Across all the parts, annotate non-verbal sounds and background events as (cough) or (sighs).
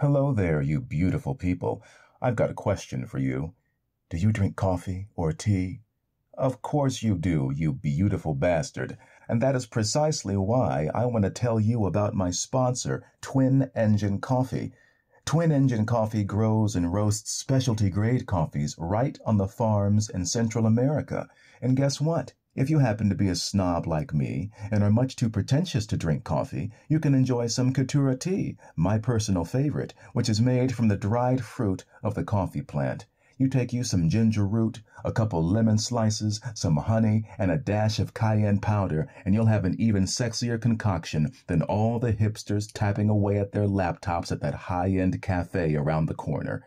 Hello there, you beautiful people. I've got a question for you. Do you drink coffee or tea? Of course you do, you beautiful bastard. And that is precisely why I want to tell you about my sponsor, Twin Engine Coffee. Twin Engine Coffee grows and roasts specialty grade coffees right on the farms in Central America. And guess what? If you happen to be a snob like me and are much too pretentious to drink coffee, you can enjoy some cascara tea, my personal favorite, which is made from the dried fruit of the coffee plant. You take you some ginger root, a couple lemon slices, some honey, and a dash of cayenne powder, and you'll have an even sexier concoction than all the hipsters tapping away at their laptops at that high end cafe around the corner.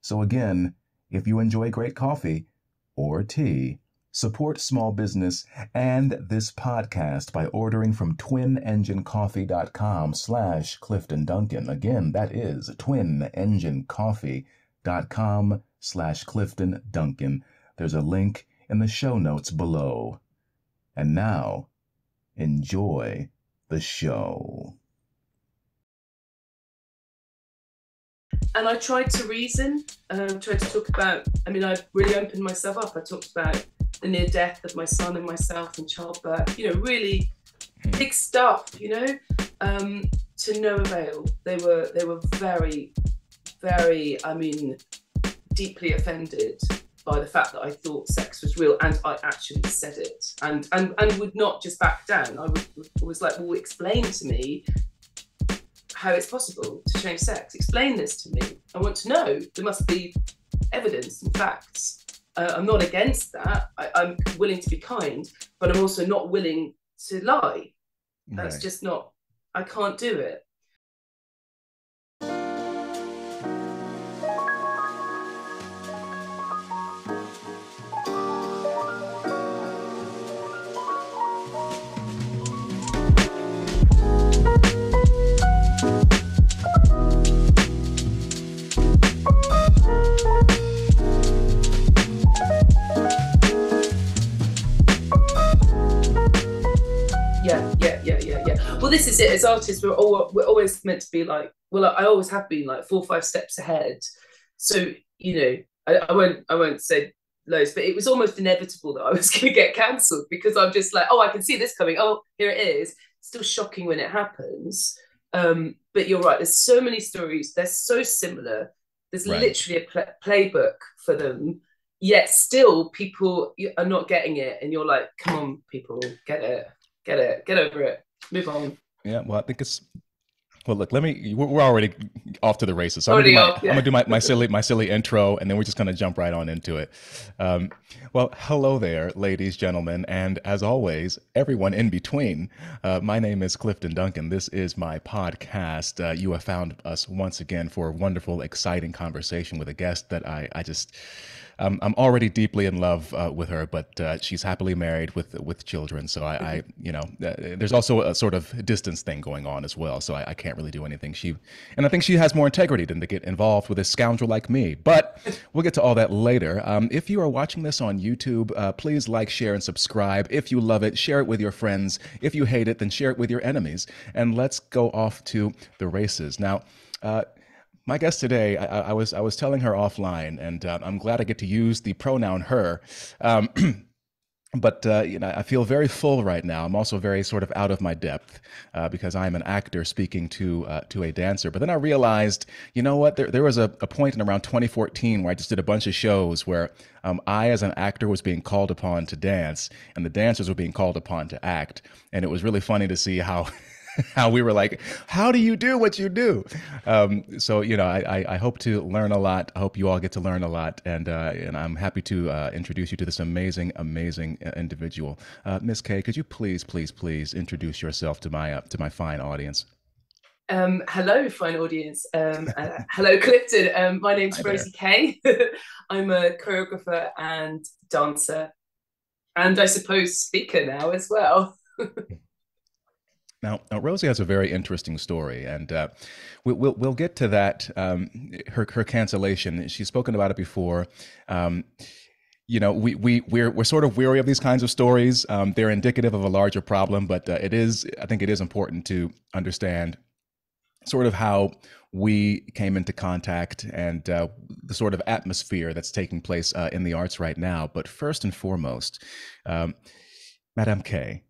So, again, if you enjoy great coffee or tea, Support small business and this podcast by ordering from twinenginecoffee.com slash Clifton Duncan. Again, that is twinenginecoffee.com slash Clifton Duncan. There's a link in the show notes below. And now, enjoy the show. and I tried to reason, um, tried to talk about. I mean, I really opened myself up. I talked about the near death of my son and myself in childbirth. You know, really big stuff. You know, um, to no avail. They were they were very, very. I mean, deeply offended by the fact that I thought sex was real and I actually said it and and and would not just back down. I would, was like, well, explain to me how it's possible to change sex. Explain this to me. I want to know. There must be evidence and facts uh, I'm not against that. I, am willing to be kind, but I'm also not willing to lie. That's right. just not, I can't do it. This is it. As artists, we're all we're always meant to be like. Well, I always have been like four or five steps ahead. So you know, I, I won't I won't say loads, but it was almost inevitable that I was (laughs) going to get cancelled because I'm just like, oh, I can see this coming. Oh, here it is. Still shocking when it happens. Um, but you're right. There's so many stories. They're so similar. There's right. literally a pl- playbook for them. Yet still, people are not getting it, and you're like, come on, people, get it, get it, get over it, move on. Yeah, well, I think it's well. Look, let me. We're already off to the races. So I'm, gonna my, yeah. I'm, gonna do my, my silly my silly (laughs) intro, and then we're just gonna jump right on into it. Um, well, hello there, ladies, gentlemen, and as always, everyone in between. Uh, my name is Clifton Duncan. This is my podcast. Uh, you have found us once again for a wonderful, exciting conversation with a guest that I I just um, I'm already deeply in love uh, with her, but uh, she's happily married with with children. So I, I you know, uh, there's also a sort of distance thing going on as well. So I, I, can't really do anything. She, and I think she has more integrity than to get involved with a scoundrel like me. But we'll get to all that later. Um, if you are watching this on YouTube, uh, please like, share, and subscribe. If you love it, share it with your friends. If you hate it, then share it with your enemies. And let's go off to the races now. Uh, my guest today, I, I, was I was telling her offline, and uh, I'm glad I get to use the pronoun her. Um, (clears throat) but uh, you know, I feel very full right now. I'm also very sort of out of my depth uh, because I'm an actor speaking to uh, to a dancer. But then I realized, you know what? There there was a, a point in around 2014 where I just did a bunch of shows where um, I, as an actor, was being called upon to dance, and the dancers were being called upon to act. And it was really funny to see how. (laughs) (laughs) how we were like, how do you do what you do? Um, so you know, I, I, hope to learn a lot. I hope you all get to learn a lot, and uh, and I'm happy to uh, introduce you to this amazing, amazing uh, individual, uh, Miss Kay. Could you please, please, please introduce yourself to my uh, to my fine audience? Um, hello, fine audience. Um, uh, hello, (laughs) Clifton. Um, my name's Hi Rosie Kay. (laughs) I'm a choreographer and dancer, and I suppose speaker now as well. Now, now, Rosie has a very interesting story, and uh, we, will we'll get to that. Um, her her cancellation. She's spoken about it before. Um, you know, we we we're we're sort of weary of these kinds of stories. Um, they're indicative of a larger problem, but uh, it is I think it is important to understand sort of how we came into contact and uh, the sort of atmosphere that's taking place uh, in the arts right now. But first and foremost, um, Madame Kay,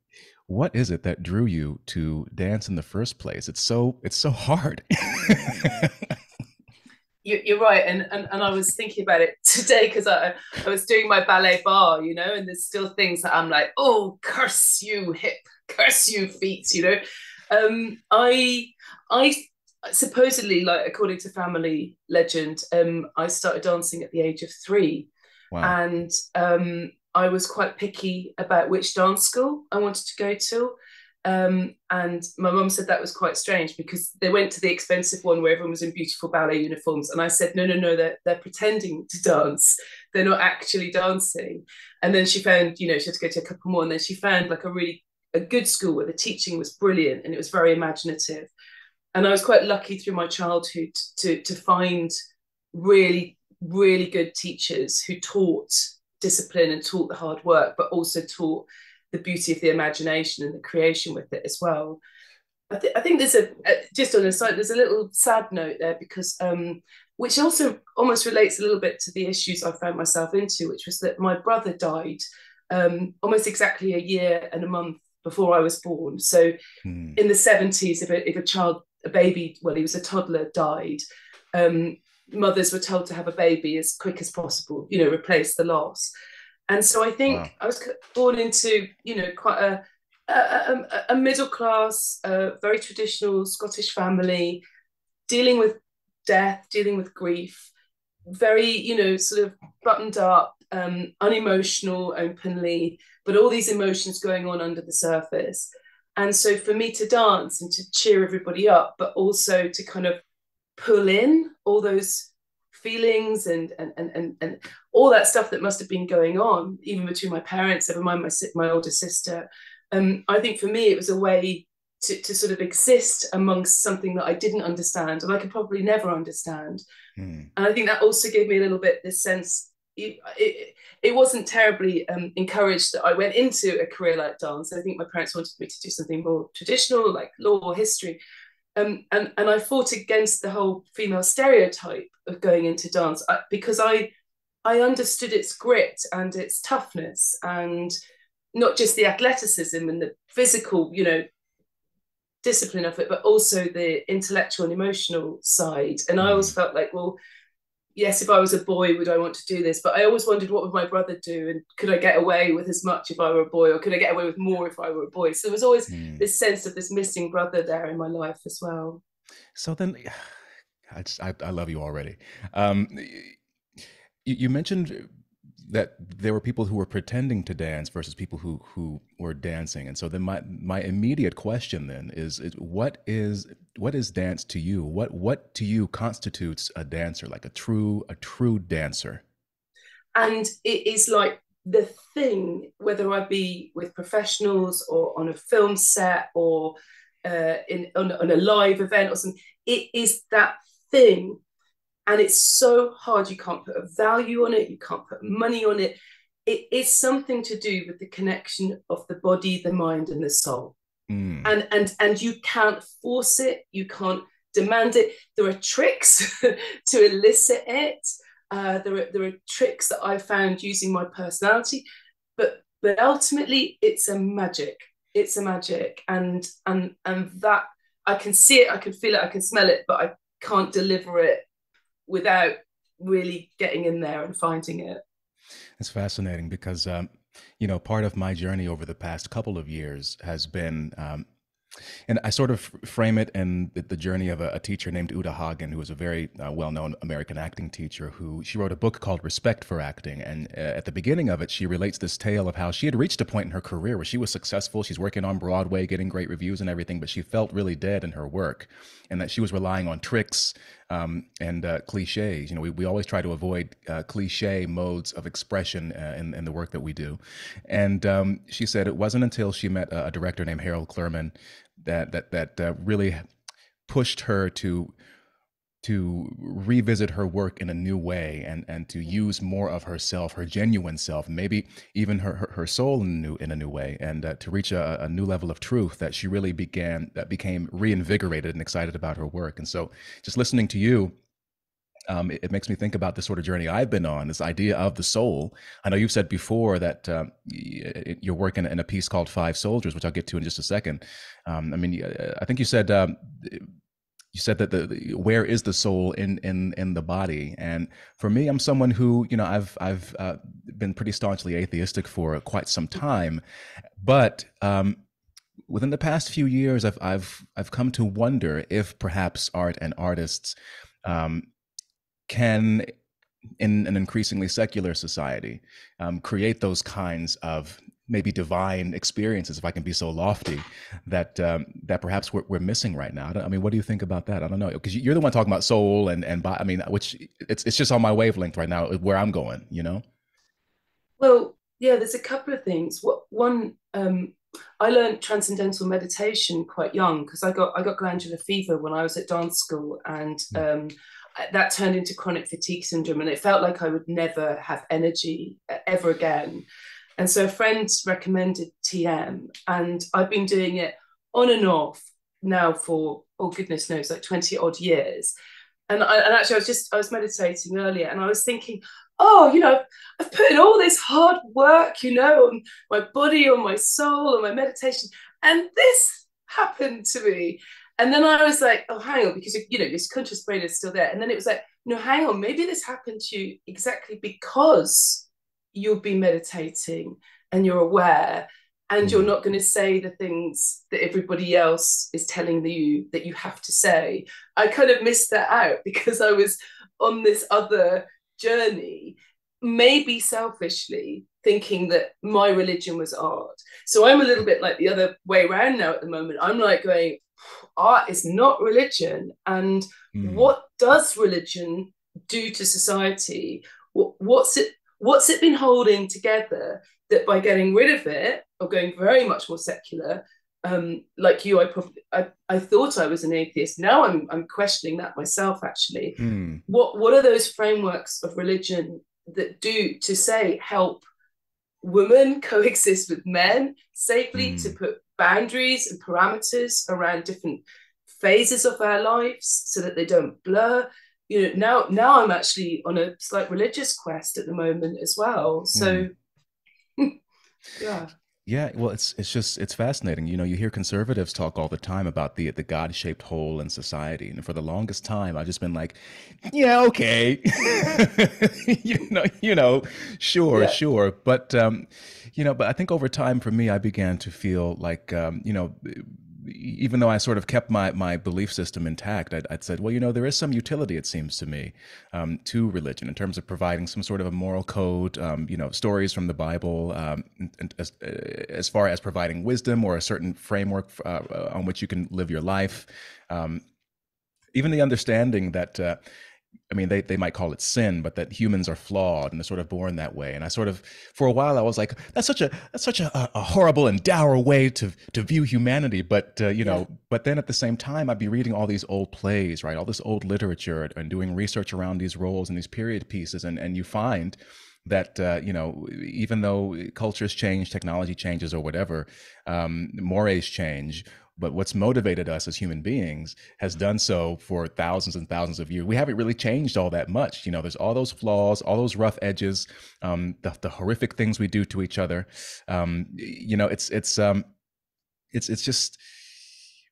what is it that drew you to dance in the first place? It's so it's so hard. (laughs) you, are right, and, and and I was thinking about it (laughs) today because I I was doing my ballet barre, you know, and there's still things that I'm like, oh, curse you hip, curse you feet, you know. Um, I I supposedly, like according to family legend, um, I started dancing at the age of three, wow. and um, I was quite picky about which dance school I wanted to go to. Um, and my mum said that was quite strange because they went to the expensive one where everyone was in beautiful ballet uniforms. And I said, no, no, no, they're, they're pretending to dance. They're not actually dancing. And then she found, you know, she had to go to a couple more. And then she found like a really a good school where the teaching was brilliant and it was very imaginative. And I was quite lucky through my childhood to, to find really, really good teachers who taught discipline and taught the hard work, but also taught the beauty of the imagination and the creation with it as well. I, th- I think there's a, a, just on the side there's a little sad note there because um, which also almost relates a little bit to the issues I found myself into, which was that my brother died um, almost exactly a year and a month before I was born. So hmm. in the 70s, if a, if a child, a baby, well, he was a toddler, died, um, mothers were told to have a baby as quick as possible, you know, replace the loss. And so I think wow. I was born into, you know, quite a, a, a middle class, uh, very traditional Scottish family, dealing with death, dealing with grief, very, you know, sort of buttoned up, um, unemotional, openly, but all these emotions going on under the surface. And so for me to dance and to cheer everybody up, but also to kind of pull in all those feelings and and and and, and all that stuff that must have been going on even between my parents never mind my my older sister um, i think for me it was a way to, to sort of exist amongst something that i didn't understand and i could probably never understand mm. and i think that also gave me a little bit this sense it, it, it wasn't terribly um, encouraged that I went into a career like dance. I think my parents wanted me to do something more traditional, like law or history um, and and I fought against the whole female stereotype of going into dance uh, because I I understood its grit and its toughness and not just the athleticism and the physical, you know, discipline of it, but also the intellectual and emotional side. And I always mm. felt like, well, yes, if I was a boy, would I want to do this? But I always wondered what would my brother do, and could I get away with as much if I were a boy, or could I get away with more if I were a boy? So there was always mm. this sense of this missing brother there in my life as well. So then, (sighs) I just, I, I love you already. Um, you, you mentioned that there were people who were pretending to dance versus people who who were dancing. And so then my my immediate question then is, is what is what is dance to you? What what to you constitutes a dancer like a true a true dancer? And it is like the thing whether i be with professionals or on a film set or uh, in on, on a live event or something it is that thing and it's so hard you can't put a value on it you can't put money on it. It is something to do with the connection of the body the mind and the soul. Mm. and and and you can't force it you can't demand it. There are tricks (laughs) to elicit it. Uh, there, are, there are tricks that i found using my personality but but ultimately it's a magic. It's a magic. And and and that i can see it i can feel it i can smell it but i can't deliver it without really getting in there and finding it. It's fascinating because, um, you know, part of my journey over the past couple of years has been um, and I sort of frame it in the journey of a, a teacher named Uta Hagen, who was a very uh, well-known American acting teacher. Who she wrote a book called Respect for Acting, and uh, at the beginning of it, she relates this tale of how she had reached a point in her career where she was successful. She's working on Broadway, getting great reviews and everything, but she felt really dead in her work, and that she was relying on tricks um, and uh, cliches. You know, we, we always try to avoid uh, cliche modes of expression uh, in, in the work that we do. And um, she said it wasn't until she met a, a director named Harold Clurman that that that uh, really pushed her to to revisit her work in a new way and and to use more of herself her genuine self maybe even her her, her soul in a new in a new way and uh, to reach a, a, new level of truth that she really began that became reinvigorated and excited about her work and so just listening to you um, it, it, makes me think about the sort of journey I've been on, this idea of the soul. I know you've said before that um, you're working in a piece called Five Soldiers, which I'll get to in just a second. Um, I mean, I think you said um, you said that the, the, where is the soul in in in the body? And for me i'm someone who you know i've i've uh, been pretty staunchly atheistic for quite some time. But um, within the past few years i've i've i've come to wonder if perhaps art and artists um, can in an increasingly secular society um, create those kinds of maybe divine experiences, if I can be so lofty, that um, that perhaps we're, we're missing right now. I, mean, what do you think about that? I don't know because you're the one talking about soul and and I mean, which it's it's just on my wavelength right now, where I'm going. You know. Well, yeah, there's a couple of things. What one, um, I learned transcendental meditation quite young because I got I got glandular fever when I was at dance school, and mm. um, that turned into chronic fatigue syndrome, and it felt like I would never have energy ever again. And so a friend recommended TM, and I've been doing it on and off now for, oh goodness knows, like 20 odd years. And, I, and actually, I was just, I was meditating earlier and I was thinking, oh, you know, I've put in all this hard work, you know, on my body, on my soul, on my meditation, and this happened to me. And then I was like, oh, hang on, because, you know, this conscious brain is still there. And then it was like, no, hang on, maybe this happened to you exactly because you'll be meditating and you're aware and you're mm. not going to say the things that everybody else is telling you that you have to say. I kind of missed that out (laughs) because I was on this other journey, maybe selfishly thinking that my religion was art. So I'm a little bit like the other way around now at the moment. I'm like going, art is not religion. And mm. what does religion do to society? What's it what's it been holding together that by getting rid of it or going very much more secular um, like you I probably I, I thought I was an atheist now I'm, I'm questioning that myself actually mm. what what are those frameworks of religion that do to say help women (laughs) coexist with men safely mm. to put boundaries and parameters around different phases of our lives so that they don't blur you know now now i'm actually on a slight religious quest at the moment as well. So mm. (laughs) yeah. Yeah well it's it's just it's fascinating. You know you hear conservatives talk all the time about the the god-shaped hole in society. And for the longest time i've just been like yeah okay. (laughs) You know you know sure yeah. sure. But um you know but i think over time for me i began to feel like um you know even though I sort of kept my, my belief system intact, I'd, I'd said, well, you know, there is some utility, it seems to me, um, to religion in terms of providing some sort of a moral code, um, you know, stories from the Bible, um, as, uh, as far as providing wisdom or a certain framework uh, on which you can live your life. Um, even the understanding that uh, I mean, they, they might call it sin, but that humans are flawed and they're sort of born that way. And I sort of, for a while, I was like, that's such a that's such a, a horrible and dour way to to view humanity. But uh, you yeah. know, but then at the same time, I'd be reading all these old plays, right, all this old literature, and doing research around these roles and these period pieces, and and you find that uh, you know even though cultures change technology changes or whatever um, mores change but what's motivated us as human beings has done so for thousands and thousands of years. We haven't really changed all that much. You know, there's all those flaws, all those rough edges, um, the, the horrific things we do to each other. Um, you know, it's it's um, it's it's just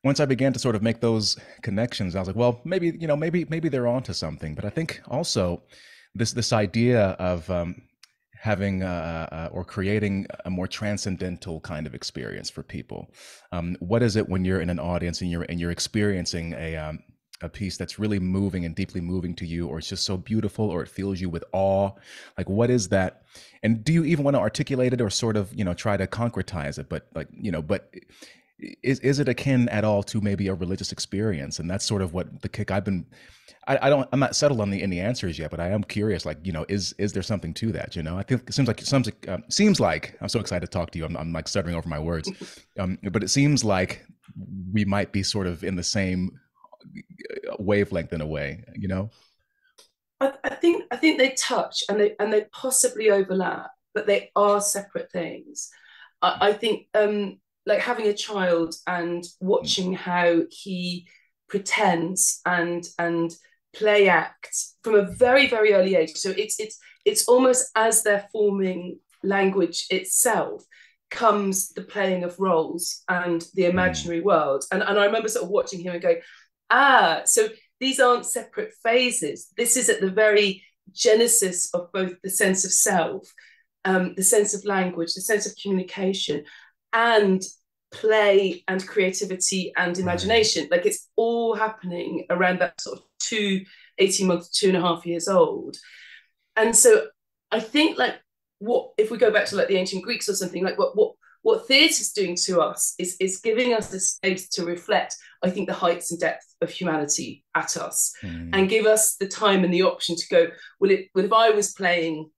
once I began to sort of make those connections, I was like, well, maybe you know, maybe maybe they're onto something. But I think also this this idea of um, having uh, uh, or creating a more transcendental kind of experience for people. Um, what is it when you're in an audience and you're and you're experiencing a um, a piece that's really moving and deeply moving to you, or it's just so beautiful, or it fills you with awe? Like, what is that? And do you even want to articulate it, or sort of, you know, try to concretize it? But like, you know, but is is it akin at all to maybe a religious experience? And that's sort of what the kick I've been I, I, don't I'm not settled on the any answers yet, but I am curious. Like, you know, is is there something to that? You know, I think it seems like it seems like, um, seems like I'm so excited to talk to you. I'm, I'm like stuttering over my words, (laughs) um, but it seems like we might be sort of in the same wavelength in a way, you know? I, I think I think they touch and they and they possibly overlap, but they are separate things. I, I think um, like having a child and watching how he pretends and and play act from a very very early age so it's it's it's almost as they're forming language itself comes the playing of roles and the hmm. imaginary mm. world and, and i remember sort of watching him and going ah so these aren't separate phases this is at the very genesis of both the sense of self um, the sense of language the sense of communication and play and creativity and imagination. Like it's all happening around that sort of two, 18 months, two and a half years old. And so I think like what if we go back to like the ancient Greeks or something, like what what what theatre is doing to us is, is giving us the space to reflect, I think, the heights and depth of humanity at us mm. and give us the time and the option to go, well, it, well if I was playing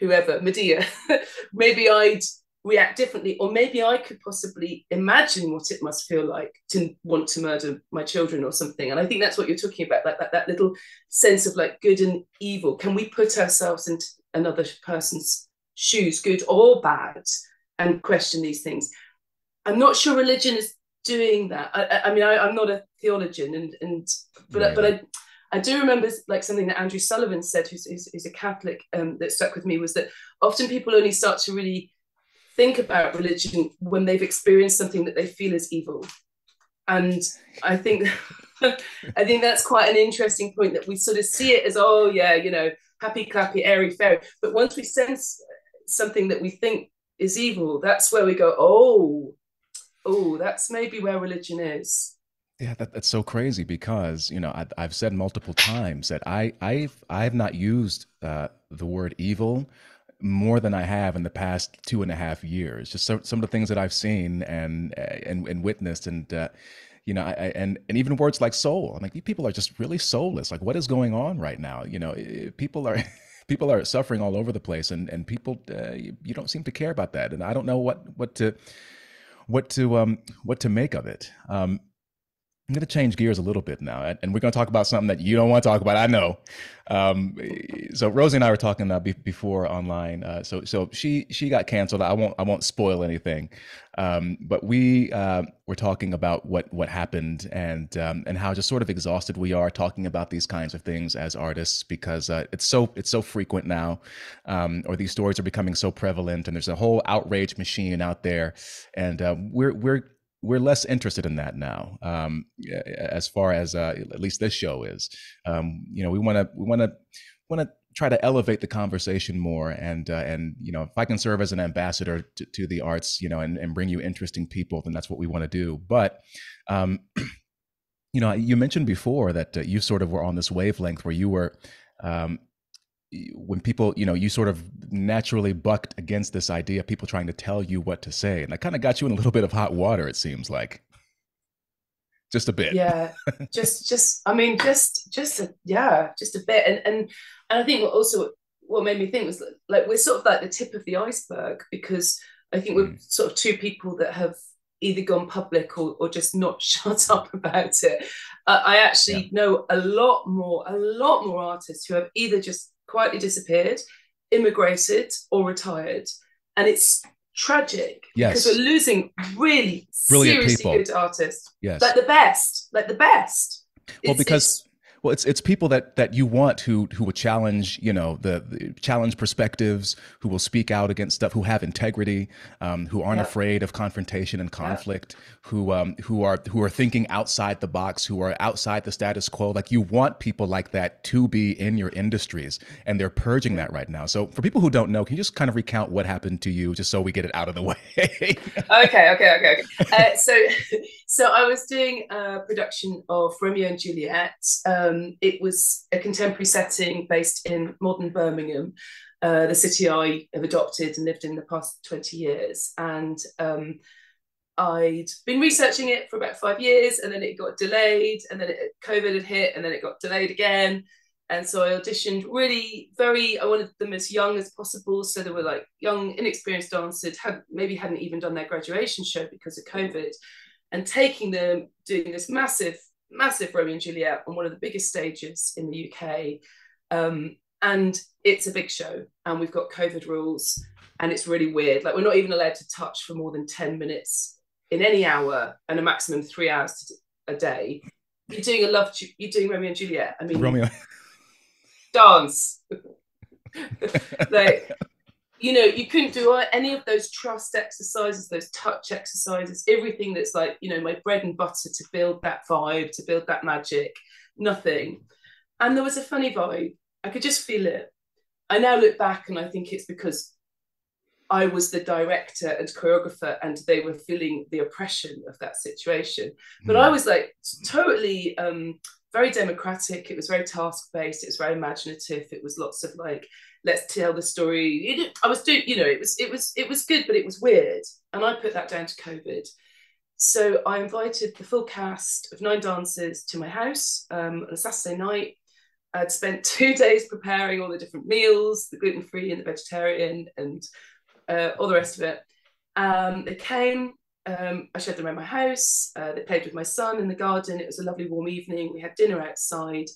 whoever, Medea, (laughs) maybe I'd react differently or maybe i could possibly imagine what it must feel like to want to murder my children or something. And i think that's what you're talking about like that, that little sense of like good and evil. Can we put ourselves into another person's shoes good or bad and question these things? I'm not sure religion is doing that. I, I mean I, am not a theologian and and but, yeah. but i I do remember like something that Andrew Sullivan said, who's, who's, who's a Catholic, um, that stuck with me was that often people only start to really think about religion when they've experienced something that they feel is evil. And I think (laughs) I think that's quite an interesting point that we sort of see it as, oh yeah, you know, happy clappy, airy fairy. But once we sense something that we think is evil, that's where we go, oh, oh, that's maybe where religion is. Yeah, that, that's so crazy because you know I, have said multiple times that I I've I've not used uh, the word evil more than I have in the past two and a half years. Just so, some of the things that I've seen and and, and witnessed, and uh, you know, I, and and even words like soul. I'm like, these people are just really soulless. Like, what is going on right now? You know, people are. (laughs) people are suffering all over the place, and and people uh, you, you, don't seem to care about that. And I don't know what what to what to um what to make of it. Um, I'm going to change gears a little bit now, and we're going to talk about something that you don't want to talk about. I know. Um, so Rosie and I were talking uh, before online. Uh, so so she she got canceled. I won't I won't spoil anything, um, but we uh, were talking about what what happened and um, and how just sort of exhausted we are talking about these kinds of things as artists because uh, it's so it's so frequent now, um, or these stories are becoming so prevalent, and there's a whole outrage machine out there, and uh, we're we're we're less interested in that now um, as far as uh, at least this show is. Um, you know we want to we want to want to try to elevate the conversation more and uh, and you know if i can serve as an ambassador to, to the arts you know and, and bring you interesting people then that's what we want to do. But um, (clears throat) you know you mentioned before that uh, you sort of were on this wavelength where you were um, when people, you know, you sort of naturally bucked against this idea of people trying to tell you what to say. And that kind of got you in a little bit of hot water, it seems like. Just a bit. Yeah. (laughs) just just I mean, just just a, yeah, just a bit. And and and I think what also what made me think was like we're sort of like the tip of the iceberg because I think we're mm. sort of two people that have either gone public or, or just not (laughs) shut up about it. Uh, I actually yeah. know a lot more, a lot more artists who have either just quietly disappeared, immigrated, or retired. And it's tragic yes. because we're losing really Brilliant seriously people. good artists. Yes. Like the best, like the best. Well, it's, because it's, well, it's it's people that that you want who who will challenge, you know, the, the challenge perspectives, who will speak out against stuff, who have integrity, um, who aren't yeah. afraid of confrontation and conflict, yeah. who um, who are who are thinking outside the box, who are outside the status quo. Like you want people like that to be in your industries, and they're purging that right now. So for people who don't know, can you just kind of recount what happened to you, just so we get it out of the (laughs) way? okay, okay, okay, okay. Uh, so (laughs) so I was doing a production of Romeo and Juliet. Um, it was a contemporary setting based in modern Birmingham, uh, the city I have adopted and lived in the past 20 years. And um, I'd been researching it for about five years and then it got delayed and then it, COVID had hit and then it got delayed again. And so I auditioned really very, I wanted them as young as possible. So they were like young, inexperienced dancers, had maybe hadn't even done their graduation show because of COVID, and taking them, doing this massive massive Romeo and Juliet on one of the biggest stages in the UK. Um, and it's a big show, and we've got COVID rules, and it's really weird. Like, we're not even allowed to touch for more than 10 minutes in any hour and a maximum three hours a day. You're doing a love, you're doing Romeo and Juliet. I mean, Romeo. dance. (laughs) like, you know, you couldn't do any of those trust exercises, those touch exercises, everything that's like, you know, my bread and butter to build that vibe, to build that magic, nothing. And there was a funny vibe. I could just feel it. I now look back and I think it's because I was the director and choreographer and they were feeling the oppression of that situation. But mm. I was like totally um, very democratic. It was very task based. It was very imaginative. It was lots of like, let's tell the story. I was doing, you know, it was it was it was good, but it was weird, and I put that down to COVID. So I invited the full cast of nine dancers to my house um, on a Saturday night. I'd spent (laughs) two days preparing all the different meals, the gluten free and the vegetarian, and uh, all the rest of it. Um, they came. Um, I showed them around my house. Uh, they played with my son in the garden. It was a lovely warm evening. We had dinner outside.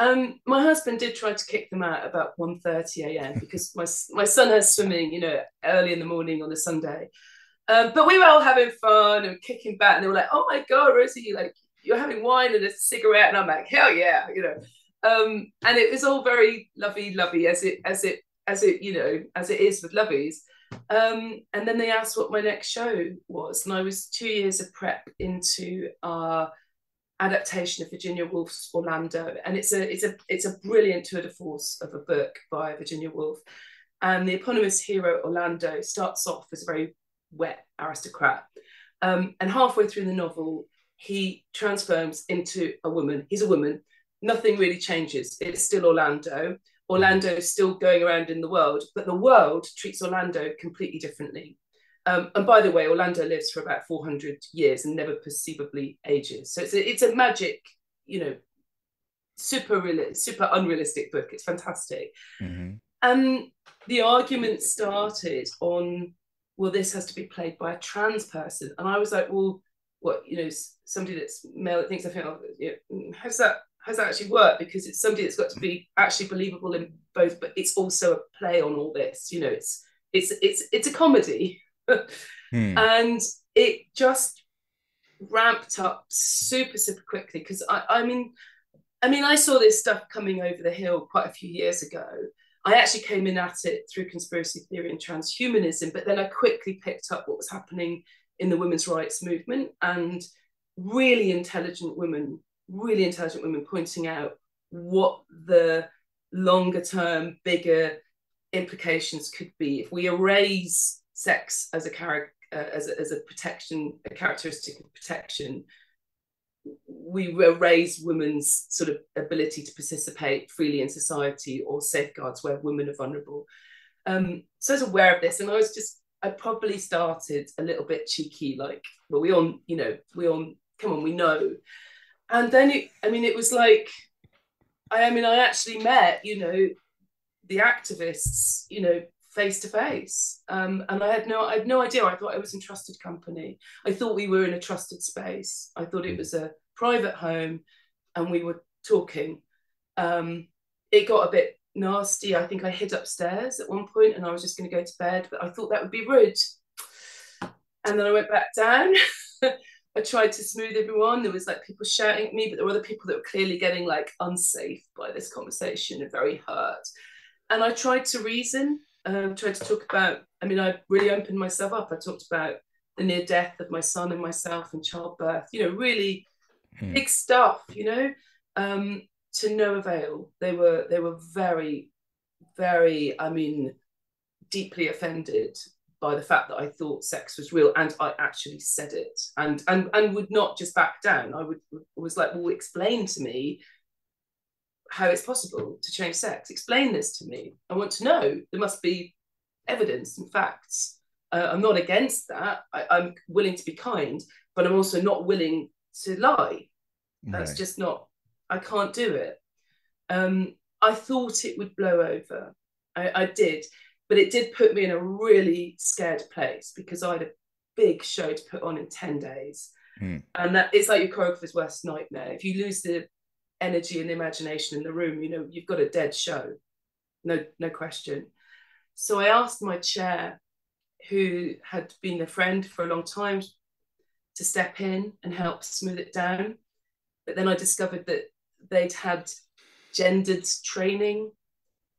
Um, my husband did try to kick them out about 1.30 a.m. because my, my son has swimming, you know, early in the morning on a Sunday. Um, but we were all having fun and kicking back, and they were like, "Oh my God, Rosie, like you're having wine and a cigarette," and I'm like, "Hell yeah," you know. Um, and it was all very lovey, lovey as it as it as it you know as it is with loveys. Um, and then they asked what my next show was, and I was two years of prep into our adaptation of Virginia Woolf's Orlando, and it's a it's a it's a brilliant tour de force of a book by Virginia Woolf. And the eponymous hero Orlando starts off as a very wet aristocrat, um, and halfway through the novel, he transforms into a woman. He's a woman. Nothing really changes. It's still Orlando. Orlando is still going around in the world, but the world treats Orlando completely differently. Um, and by the way, Orlando lives for about 400 years and never perceivably ages. So it's a, it's a magic, you know, super real, super unrealistic book. It's fantastic. Mm-hmm. And the argument started on, well, this has to be played by a trans person. And I was like, well, what, you know, somebody that's male that thinks I feel, you know, how's that, how's that actually work? Because it's somebody that's got to be actually believable in both, but it's also a play on all this, you know, it's, it's, it's, it's a comedy hmm. And it just ramped up super, super quickly because I, I mean, I mean, I saw this stuff coming over the hill quite a few years ago. I actually came in at it through conspiracy theory and transhumanism, but then I quickly picked up what was happening in the women's rights movement and really intelligent women, really intelligent women pointing out what the longer term, bigger implications could be if we erase sex as a character uh, as, a, as a protection a characteristic of protection we raise women's sort of ability to participate freely in society or safeguards where women are vulnerable. Um, so i was aware of this and i was just i probably started a little bit cheeky like well we all you know we all come on we know. And then it i mean it was like i, I mean i actually met you know the activists you know face to face. and I had no I had no idea. I thought I was in trusted company. I thought we were in a trusted space. I thought it was a private home and we were talking. Um, it got a bit nasty. I think I hid upstairs at one point and I was just going to go to bed, but I thought that would be rude. And then I went back down. (laughs) I tried to smooth everyone. There was like people shouting at me, but there were other people that were clearly getting like unsafe by this conversation and very hurt. And I tried to reason um, tried to talk about, I mean, I really opened myself up. I talked about the near death of my son and myself and childbirth, you know, really hmm. big stuff, you know, um, to no avail. They were, they were very, very, I mean, deeply offended by the fact that I thought sex was real and I actually said it and and and would not just back down. I would was like, well, explain to me how it's possible to change sex. Explain this to me. I want to know. There must be evidence and facts. Uh, I'm not against that. I, am willing to be kind, but I'm also not willing to lie. That's right. just not, I can't do it. Um, I thought it would blow over. I, I did, but it did put me in a really scared place because I had a big show to put on in 10 days. Mm. And that it's like your choreographer's worst nightmare. If you lose the energy and imagination in the room, you know, you've got a dead show. No, no question. So I asked my chair, who had been a friend for a long time, to step in and help smooth it down. But then I discovered that they'd had gendered training.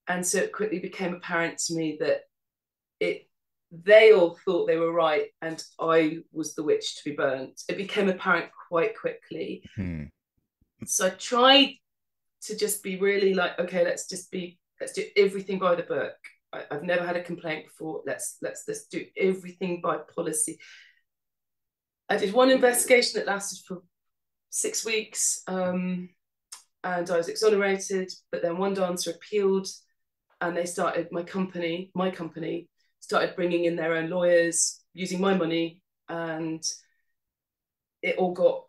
And so it quickly became apparent to me that it they all thought they were right and I was the witch to be burnt. It became apparent quite quickly. Hmm. So I tried to just be really like, okay, let's just be, let's do everything by the book. I, have never had a complaint before. Let's let's let's do everything by policy. I did one investigation that lasted for six weeks, um, and I was exonerated. But then one dancer appealed, and they started my company, my company, started bringing in their own lawyers using my money and it all got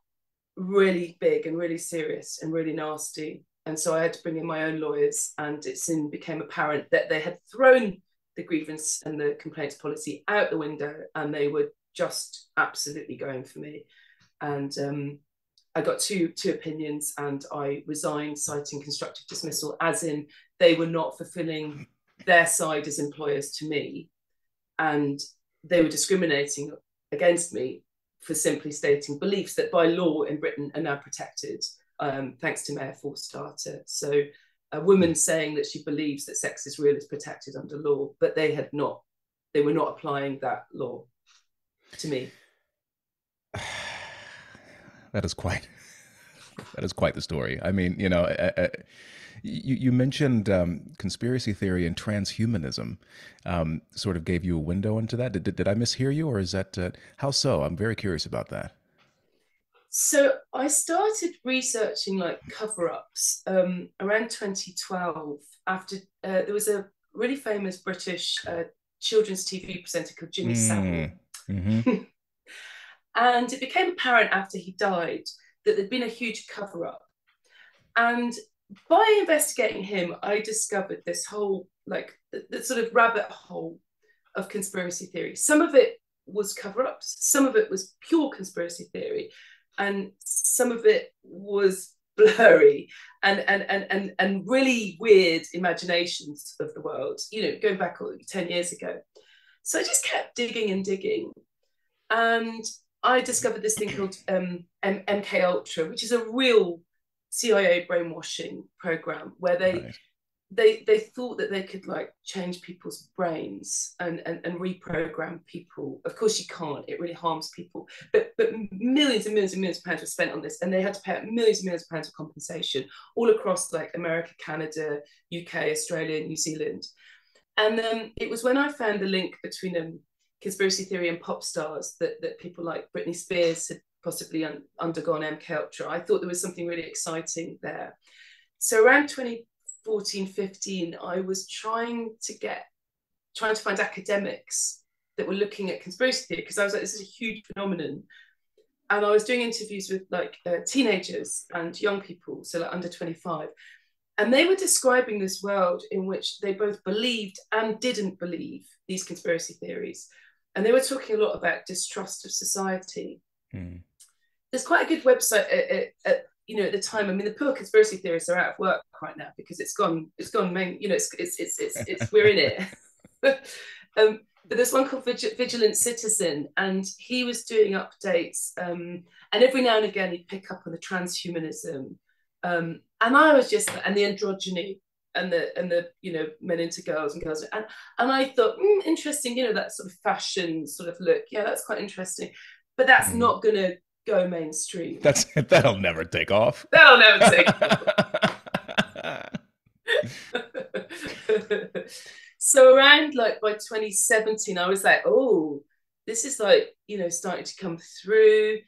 really big and really serious and really nasty. And so i had to bring in my own lawyers and it soon became apparent that they had thrown the grievance and the complaints policy out the window and they were just absolutely going for me. And um, i got two two opinions and i resigned citing constructive dismissal as in they were not fulfilling their side as employers to me. And they were discriminating against me for simply stating beliefs that by law in Britain are now protected, um, thanks to Maya Forstater. So a woman saying that she believes that sex is real is protected under law, but they had not, they were not applying that law to me. (sighs) That is quite, (laughs) that is quite the story. I mean, you know, you, you mentioned um, conspiracy theory and transhumanism. Um, sort of gave you a window into that. Did, did, did I mishear you, or is that uh, how so? I'm very curious about that. So I started researching like cover-ups um, around 2012. After uh, there was a really famous British uh, children's TV presenter called Jimmy mm. Savile, mm-hmm. (laughs) and it became apparent after he died that there'd been a huge cover-up, and by investigating him, I discovered this whole like the, the sort of rabbit hole of conspiracy theory. Some of it was cover-ups, some of it was pure conspiracy theory, and some of it was (laughs) blurry and and and and, and really weird imaginations of the world, you know, going back 10 years ago. So I just kept digging and digging. And I discovered this thing called um, M- MK Ultra, which is a real CIA brainwashing program where they right. they they thought that they could like change people's brains and, and and reprogram people. Of course you can't. It really harms people. But but millions and millions and millions of pounds were spent on this, and they had to pay out millions and millions of pounds of compensation all across like America, Canada, UK, Australia, New Zealand. And um, it was when I found the link between um, conspiracy theory and pop stars that, that people like Britney Spears had possibly un- undergone MK Ultra. I thought there was something really exciting there. So around 2014, 15, I was trying to get, trying to find academics that were looking at conspiracy theory because I was like, this is a huge phenomenon. And I was doing interviews with like uh, teenagers and young people, so like under 25. And they were describing this world in which they both believed and didn't believe these conspiracy theories. And they were talking a lot about distrust of society. Mm there's quite a good website at, at, at, you know at the time. I mean, the poor conspiracy theorists are out of work right now because it's gone. It's gone. Main. You know, it's it's it's it's, it's we're in it. (laughs) um, but there's one called Vigilant Citizen, and he was doing updates. Um, and every now and again, he'd pick up on the transhumanism. Um, and I was just and the androgyny and the and the you know men into girls and girls and and I thought mm, interesting you know that sort of fashion sort of look yeah that's quite interesting but that's mm. not going to go mainstream. That's (laughs) that'll never take off. (laughs) That'll never take off. (laughs) so around like by 2017, I was like, oh, this is like, you know, starting to come through.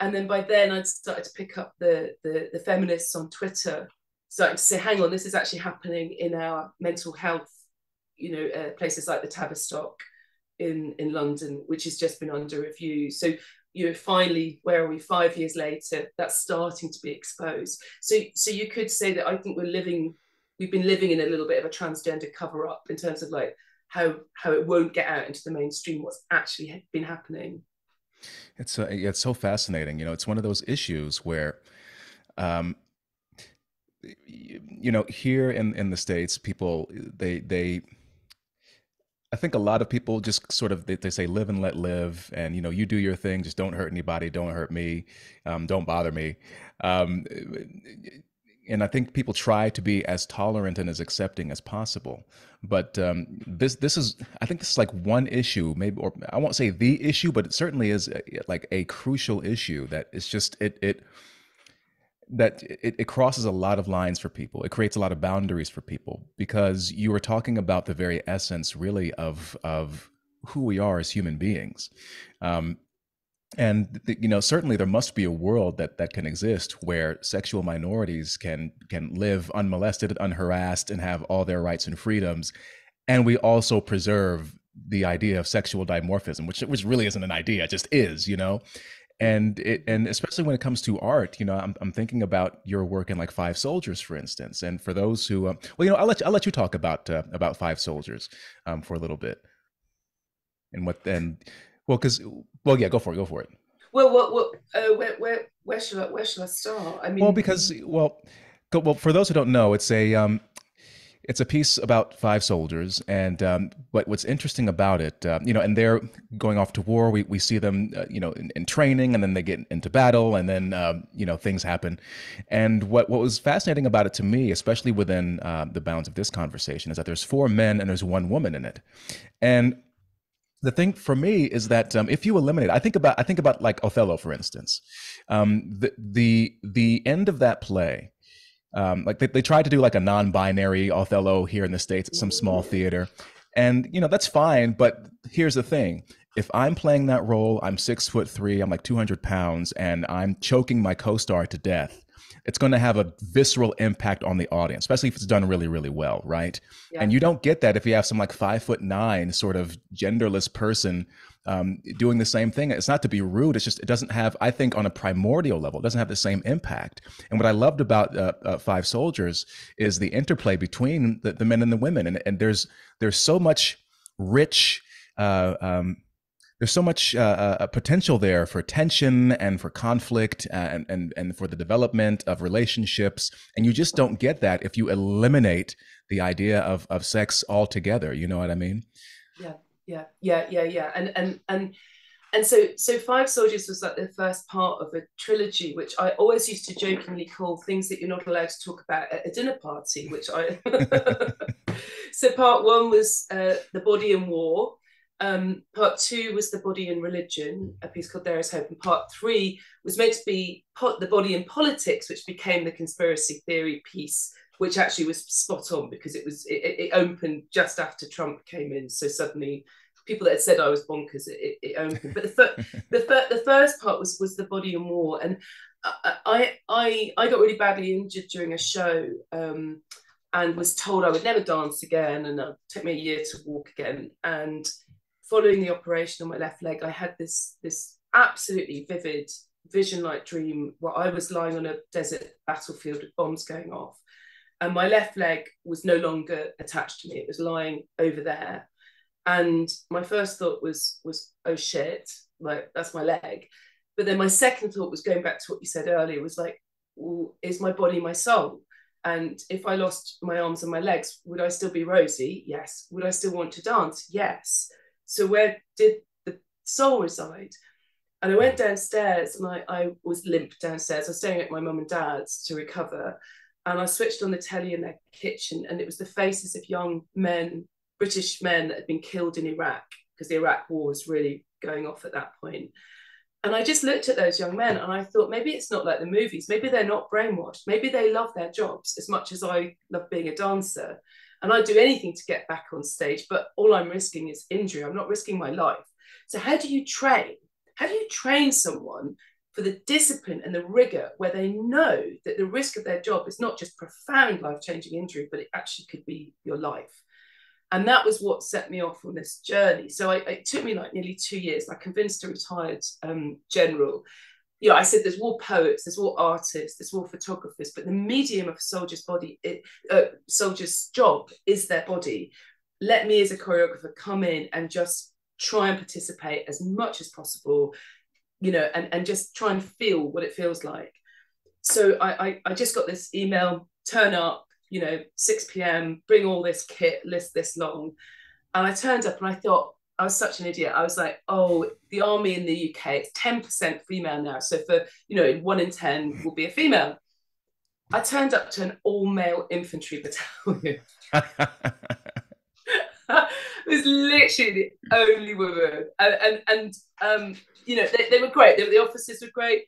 And then by then I'd started to pick up the the, the feminists on Twitter, starting to say, hang on, this is actually happening in our mental health, you know, uh, places like the Tavistock in in London, which has just been under review. So you know finally where are we five years later that's starting to be exposed so so you could say that i think we're living we've been living in a little bit of a transgender cover up in terms of like how how it won't get out into the mainstream what's actually been happening It's uh, it's so fascinating. You know, it's one of those issues where, um, you know, here in in the states, people they they. I think a lot of people just sort of they, they, say live and let live, and you know you do your thing, just don't hurt anybody, don't hurt me, um, don't bother me. Um, and I think people try to be as tolerant and as accepting as possible. But um, this this is I think this is like one issue, maybe or I won't say the issue, but it certainly is a, like a crucial issue that it's just it it that it, it crosses a lot of lines for people. It creates a lot of boundaries for people because you are talking about the very essence, really, of of who we are as human beings. Um, and you know certainly there must be a world that that can exist where sexual minorities can can live unmolested unharassed and have all their rights and freedoms and we also preserve the idea of sexual dimorphism which which really isn't an idea it just is you know and it and especially when it comes to art you know i'm, I'm thinking about your work in like five soldiers for instance and for those who um, well you know i'll let you, i'll let you talk about uh, about five soldiers um, for a little bit and what then well, because well, yeah, go for it. Go for it. Well, what, what, uh, where, where, where should I, where should I start? I mean, well, because well, go, well, for those who don't know, it's a um, it's a piece about five soldiers, and um, what what's interesting about it, uh, you know, and they're going off to war. We we see them, uh, you know, in, in, training, and then they get into battle, and then um, you know things happen. And what what was fascinating about it to me, especially within uh, the bounds of this conversation, is that there's four men and there's one woman in it, and the thing for me is that um, if you eliminate, I think about I think about like Othello, for instance, um, the the the end of that play. Um, like they, they tried to do like a non-binary Othello here in the states at some small theater, and you know that's fine. But here's the thing: if I'm playing that role, I'm six foot three, I'm like 200 pounds, and I'm choking my co-star to death it's going to have a visceral impact on the audience, especially if it's done really, really well, right? Yeah. And you don't get that if you have some like five foot nine sort of genderless person um, doing the same thing. It's not to be rude. It's just it doesn't have. I think on a primordial level, it doesn't have the same impact. And what I loved about uh, uh, Five Soldiers is the interplay between the, the men and the women, and, and there's there's so much rich. Uh, um, there's so much uh, uh, potential there for tension and for conflict uh, and, and and for the development of relationships and you just don't get that if you eliminate the idea of of sex altogether you know what i mean yeah yeah yeah yeah yeah. And and and and so so five soldiers was like the first part of a trilogy which i always used to jokingly call things that you're not allowed to talk about at a dinner party which i (laughs) so part one was uh, the body in war. Um, part two was the body and religion, a piece called There Is Hope, and part three was meant to be the body and politics, which became the conspiracy theory piece, which actually was spot on because it was it, it opened just after Trump came in, so suddenly people that had said I was bonkers, it, it opened. But the, fir- (laughs) the, fir- the first part was was the body and war, and I I I got really badly injured during a show. Um, and was told I would never dance again, and it took me a year to walk again. And following the operation on my left leg, I had this this absolutely vivid vision-like dream where I was lying on a desert battlefield with bombs going off, and my left leg was no longer attached to me; it was lying over there. And my first thought was was oh shit, like that's my leg. But then my second thought was going back to what you said earlier was like, well, is my body my soul? And if I lost my arms and my legs, would I still be Rosie? Yes. Would I still want to dance? Yes. So where did the soul reside? And I went downstairs and I, I was limp downstairs. I was staying at my mum and dad's to recover. And I switched on the telly in their kitchen, and it was the faces of young men, British men that had been killed in Iraq, because the Iraq war was really going off at that point. And I just looked at those young men and I thought, maybe it's not like the movies. Maybe they're not brainwashed. Maybe they love their jobs as much as I love being a dancer and I'd do anything to get back on stage, but all I'm risking is injury. I'm not risking my life. So, how do you train? How do you train someone for the discipline and the rigor where they know that the risk of their job is not just profound life changing injury, but it actually could be your life? And that was what set me off on this journey. So I, it took me like nearly two years. I convinced a retired um, general you know, I said there's war poets, there's more artists, there's more photographers, but the medium of a soldier's body, it, uh, soldier's job is their body. Let me as a choreographer come in and just try and participate as much as possible, you know, and, and just try and feel what it feels like. So I, I, I just got this email, turn up, you know, 6 p.m., bring all this kit, list this long. And I turned up and I thought, I was such an idiot. I was like, oh, the army in the UK, it's 10% female now. So for, you know, one in 10 will be a female. I turned up to an all male infantry battalion. (laughs) it was literally the only woman. And, and, and um, you know, they, they were great. The, the officers were great.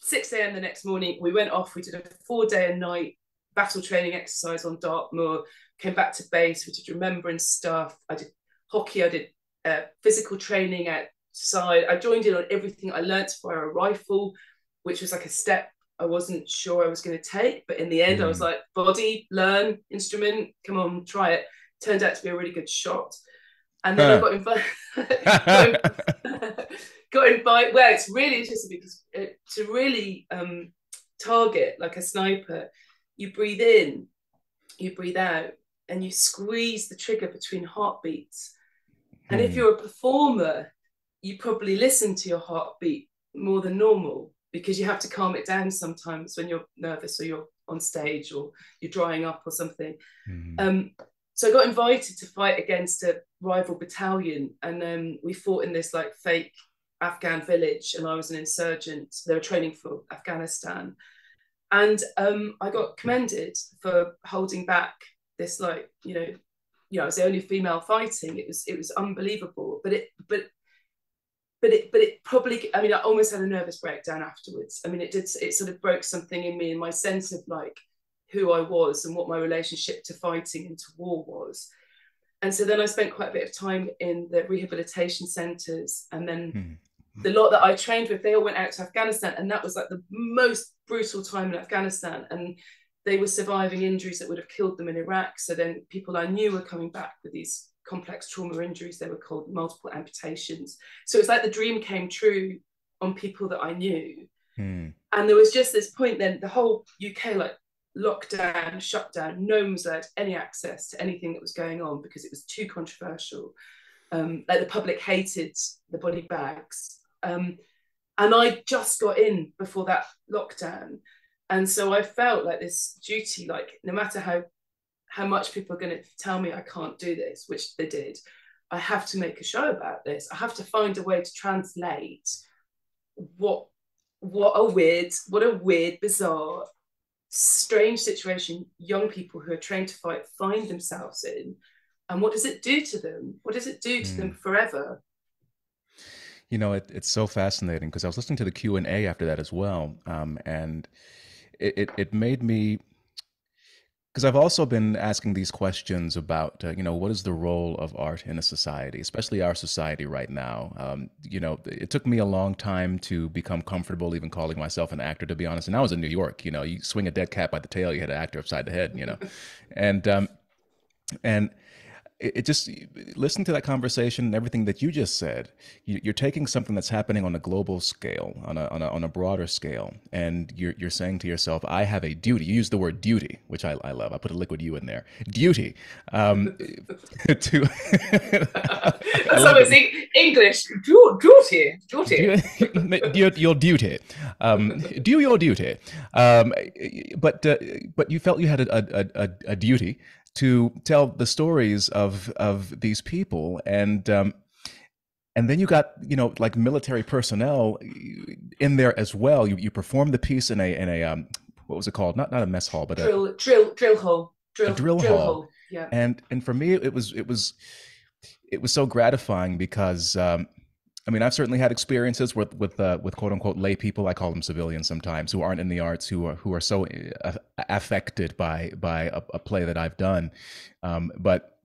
6 a.m. the next morning, we went off. We did a four day and night battle training exercise on Dartmoor, came back to base. We did remembrance stuff. I did hockey. I did uh, physical training outside. I joined in on everything. I learned to fire a rifle, which was like a step I wasn't sure I was going to take. But in the end, mm. I was mm. like, body, learn, instrument, come on, try it. Turned out to be a really good shot. And then I got invited. (laughs) got invited. (laughs) Well, it's really interesting because it, uh, to really um, target like a sniper, you breathe in, you breathe out, and you squeeze the trigger between heartbeats. And if hmm. you're a performer, you probably listen to your heartbeat more than normal because you have to calm it down sometimes when you're nervous or you're on stage or you're drying up or something. Mm. Um, so I got invited to fight against a rival battalion, and um, we fought in this like fake Afghan village, and I was an insurgent. They were training for Afghanistan, and um, I got commended for holding back this like you know you know, I was the only female fighting. It was it was unbelievable. But it but but it but it probably I mean I almost had a nervous breakdown afterwards. I mean it did it sort of broke something in me in my sense of like who I was and what my relationship to fighting and to war was. And so then I spent quite a bit of time in the rehabilitation centres and then mm. the lot that I trained with, they all went out to Afghanistan and that was like the most brutal time in Afghanistan. And they were surviving injuries that would have killed them in Iraq. So then people I knew were coming back with these complex trauma injuries. They were called multiple amputations. So it's like the dream came true on people that I knew. Hmm. And there was just this point then the whole UK like lockdown, shut down, no one was allowed any access to anything that was going on because it was too controversial. Um, like the public hated the body bags. Um, and I just got in before that lockdown and so i felt like this duty like no matter how how much people are going to tell me i can't do this which they did i have to make a show about this i have to find a way to translate what what a weird what a weird bizarre strange situation young people who are trained to fight find themselves in. And what does it do to them? What does it do to mm. them forever? You know it, it's so fascinating because i was listening to the q&a after that as well um, and it, it, it made me because I've also been asking these questions about, uh, you know, what is the role of art in a society, especially our society right now. Um, you know, it took me a long time to become comfortable even calling myself an actor, to be honest. And I was in New York. You know, you swing a dead cat by the tail, you hit an actor upside the head. You know, (laughs) and um, and it, just listen to that conversation and everything that you just said. You, are taking something that's happening on a global scale, on a, on a, on a broader scale, and you're, you're saying to yourself, I have a duty. You use the word duty, which I, I love. I put a liquid U in there. Duty. Um, (laughs) to (laughs) That's always English. Duty. Duty. your, (laughs) your duty. Um, do your duty. Um, but, uh, but you felt you had a, a, a, a duty to tell the stories of of these people and um, and then you got you know like military personnel in there as well. You you performed the piece in a in a um, what was it called? Not not a mess hall, but drill a, drill drill hall. Drill, drill, drill hall. hall. Yeah. And and for me, it was it was it was so gratifying because um, I mean, I've certainly had experiences with with uh, with quote unquote lay people. I call them civilians sometimes, who aren't in the arts, who are who are so uh, affected by by a, a, play that I've done. Um, but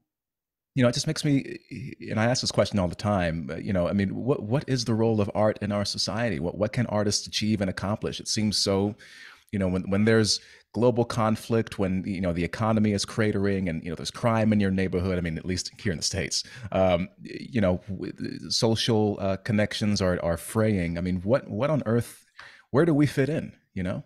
you know, it just makes me, and I ask this question all the time. You know, I mean, what what is the role of art in our society? What what can artists achieve and accomplish? It seems so, you know, when when there's global conflict, when you know the economy is cratering, and you know there's crime in your neighborhood. I mean, at least here in the states, um, you know, social uh, connections are are fraying. I mean, what what on earth? Where do we fit in? You know.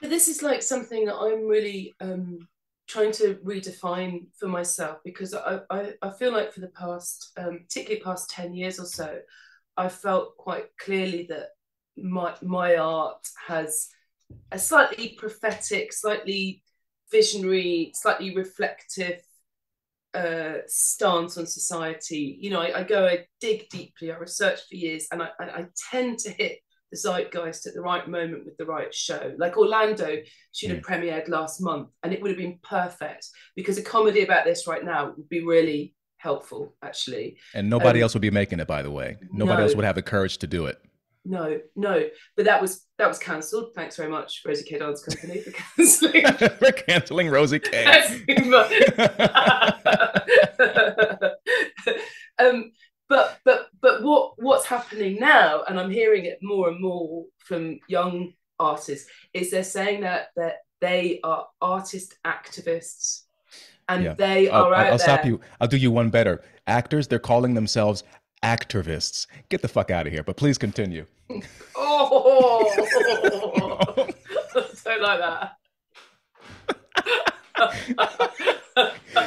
But this is like something that I'm really um, trying to redefine for myself because I, I, I feel like for the past, um, particularly past 10 years or so, I felt quite clearly that my my art has a slightly prophetic, slightly visionary, slightly reflective uh, stance on society. You know, I, I, go, I dig deeply, I research for years, and I, I, tend to hit the zeitgeist at the right moment with the right show. Like Orlando should have mm. premiered last month, and it would have been perfect because a comedy about this right now would be really helpful, actually. And nobody um, else would be making it, by the way. Nobody no, else would have the courage to do it. No, no, but that was that was cancelled. Thanks very much, Rosie Kay Dance Company, for cancelling. (laughs) for cancelling Rosie Kay. (laughs) (laughs) um, but but but what what's happening now, and I'm hearing it more and more from young artists, is they're saying that that they are artist activists and yeah. they are I'll, I'll stop you. I'll do you one better. Actors, they're calling themselves activists. Get the fuck out of here. But please continue. oh, (laughs) don't like that. (laughs)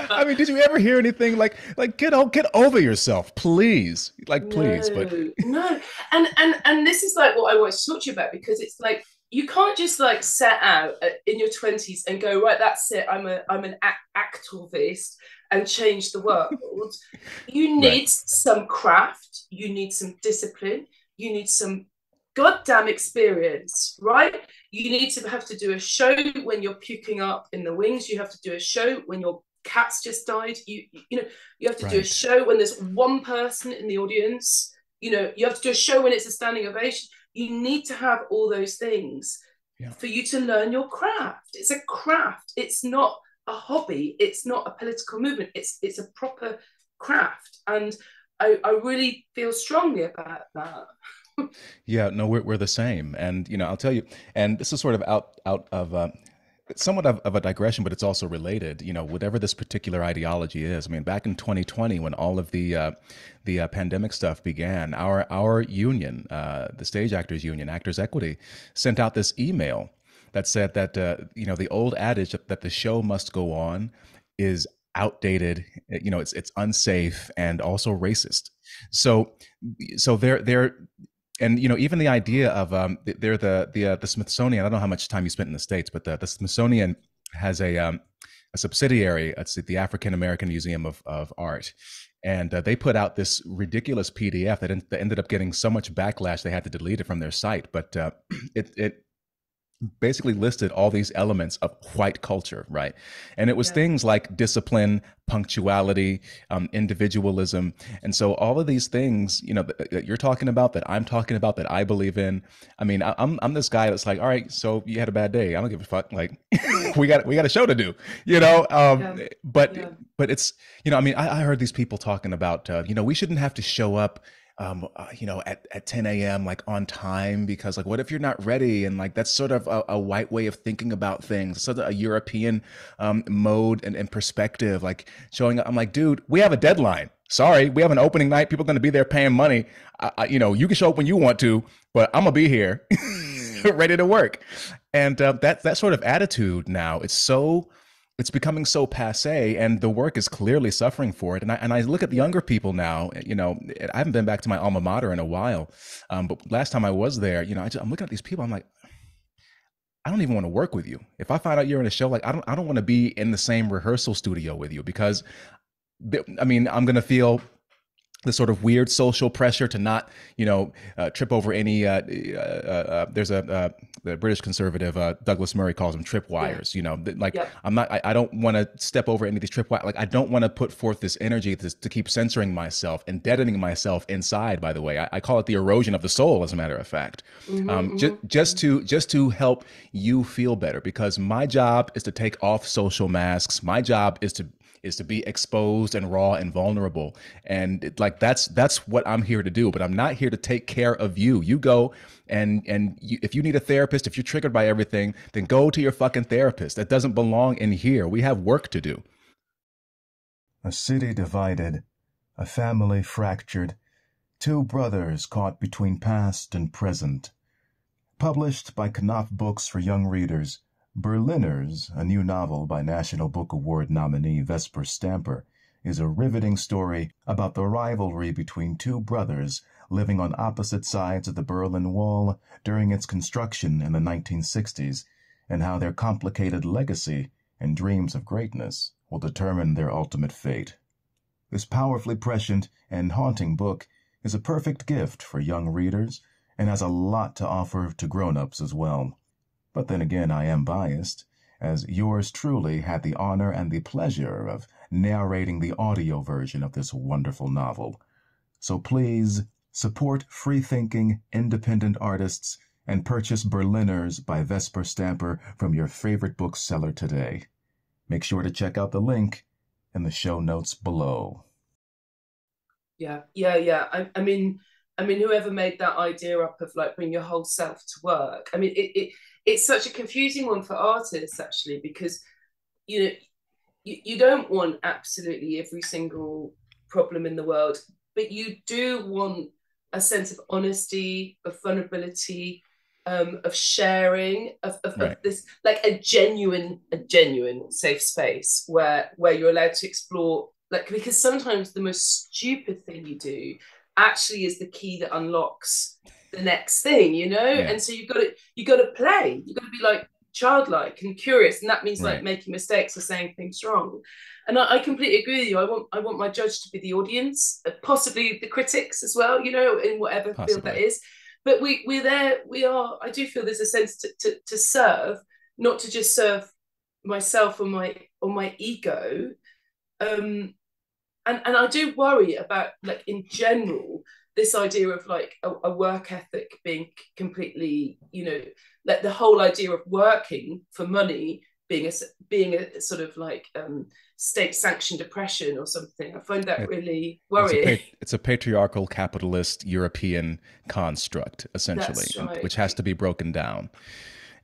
I mean, did you ever hear anything like like get out, get over yourself, please, like please, no, but no, and and and this is like what I to talk to you about because it's like you can't just like set out uh, in your twenties and go right, that's it. I'm a I'm an activist and change the world. (laughs) you need right. some craft. You need some discipline. You need some goddamn experience, right? You need to have to do a show when you're puking up in the wings. You have to do a show when your cat's just died. You you know you have to right. do a show when there's one person in the audience. You know you have to do a show when it's a standing ovation. You need to have all those things yeah. for you to learn your craft. It's a craft. It's not a hobby. It's not a political movement. It's it's a proper craft, and I, I really feel strongly about that (laughs) yeah, no, we're we're the same, and you know, I'll tell you, and this is sort of out out of. Uh, somewhat of, of, a digression, but it's also related. You know, whatever this particular ideology is. I mean, back in 2020, when all of the uh, the uh, pandemic stuff began, our our union, uh, the Stage Actors Union, Actors Equity, sent out this email that said that uh, you know the old adage that the show must go on is outdated. You know, it's it's unsafe and also racist. So so they're they're and you know even the idea of um, they're the the uh, the Smithsonian. I don't know how much time you spent in the states, but the, the Smithsonian has a um, a subsidiary. It's the African American Museum of of Art, and uh, they put out this ridiculous PDF that, that, ended up getting so much backlash they had to delete it from their site. But uh, (clears throat) it it basically listed all these elements of white culture, right? And it was yeah. things like discipline, punctuality, um, individualism. And so all of these things, you know, that, that, you're talking about, that I'm talking about, that I believe in. I mean, I, am I'm this guy that's like, all right, so you had a bad day. I don't give a fuck. Like, (laughs) we got we got a show to do, you know. Um, yeah. But yeah. but it's you know, I mean, I, I heard these people talking about, uh, you know, we shouldn't have to show up um, uh, you know, at, at 10 a.m., like on time, because like, what if you're not ready? And like, that's sort of a, a white way of thinking about things, sort of a European um, mode and, and perspective, like showing up. I'm like, dude, we have a deadline. Sorry, we have an opening night. People are going to be there paying money. I, I, you know, you can show up when you want to, but I'm gonna be here, (laughs) ready to work. And uh, that that sort of attitude now, it's so it's becoming so passe and the work is clearly suffering for it. And I, and I look at the younger people now you know i haven't been back to my alma mater in a while um, but last time i was there you know I am looking at these people i'm like i don't even want to work with you. If i find out you're in a show like i don't i don't want to be in the same rehearsal studio with you because i mean i'm going to feel the sort of weird social pressure to not, you know, uh, trip over any. Uh, uh, uh there's a uh, the British conservative uh, Douglas Murray calls them tripwires. Yeah. You know, like yep. I'm not. I, I don't want to step over any of these tripwires. Like I don't want to put forth this energy to, to, keep censoring myself and deadening myself inside. By the way, I, I, call it the erosion of the soul. As a matter of fact, mm-hmm, um, mm-hmm. Ju- just to just to help you feel better, because my job is to take off social masks. My job is to is to be exposed and raw and vulnerable. And it, like that's that's what i'm here to do but i'm not here to take care of you. You go and and you, if you need a therapist if you're triggered by everything then go to your fucking therapist. That doesn't belong in here. We have work to do. A city divided a family fractured two brothers caught between past and present. Published by knopf books for young readers Berliners, a new novel by National Book Award nominee Vesper Stamper, is a riveting story about the rivalry between two brothers living on opposite sides of the Berlin Wall during its construction in the 1960s, and how their complicated legacy and dreams of greatness will determine their ultimate fate. This powerfully prescient and haunting book is a perfect gift for young readers and has a lot to offer to grown-ups as well. But then again, I am biased, as yours truly had the honor and the pleasure of narrating the audio version of this wonderful novel. So please support free-thinking, independent artists and purchase Berliners by Vesper Stamper from your favorite bookseller today. Make sure to check out the link in the show notes below. Yeah, yeah, yeah. I, I mean, I mean, whoever made that idea up of like bring your whole self to work. I mean, it, it it's such a confusing one for artists actually because you know you, you don't want absolutely every single problem in the world, but you do want a sense of honesty, of vulnerability, um, of sharing, of, of, right. of, this like a genuine, a genuine safe space where where you're allowed to explore. Like because sometimes the most stupid thing you do actually is the key that unlocks the next thing, you know. Yeah. And so you've got to you got to play. You've got to be like childlike and curious, and that means right. like making mistakes or saying things wrong. And I, I, completely agree with you. I want I want my judge to be the audience, uh, possibly the critics as well. You know, in whatever possibly. field that is. But we we're there. We are. I do feel there's a sense to to, to serve, not to just serve myself or my or my ego. Um, and and I do worry about like in general this idea of like a, a, work ethic being completely you know like the whole idea of working for money being a being a sort of like um, state sanctioned oppression or something i find that really worrying it's a, it's a patriarchal capitalist european construct essentially right. which has to be broken down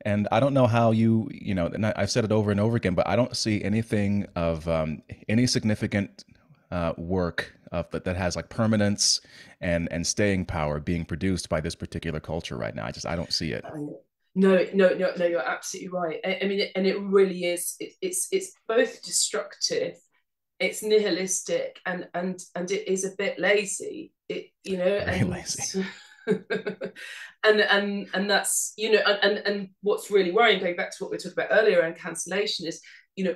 and I don't know how you, you know, and I've said it over and over again, but I don't see anything of um, any significant uh, work of, that, that has like permanence and and staying power being produced by this particular culture right now. I just I don't see it. No, no, no, no. You're absolutely right. I, I mean, and it really is. It, it's it's both destructive, it's nihilistic, and and and it is a bit lazy. It you know, Very and, lazy. (laughs) and and and that's you know and, and and what's really worrying going back to what we talked about earlier around cancellation is you know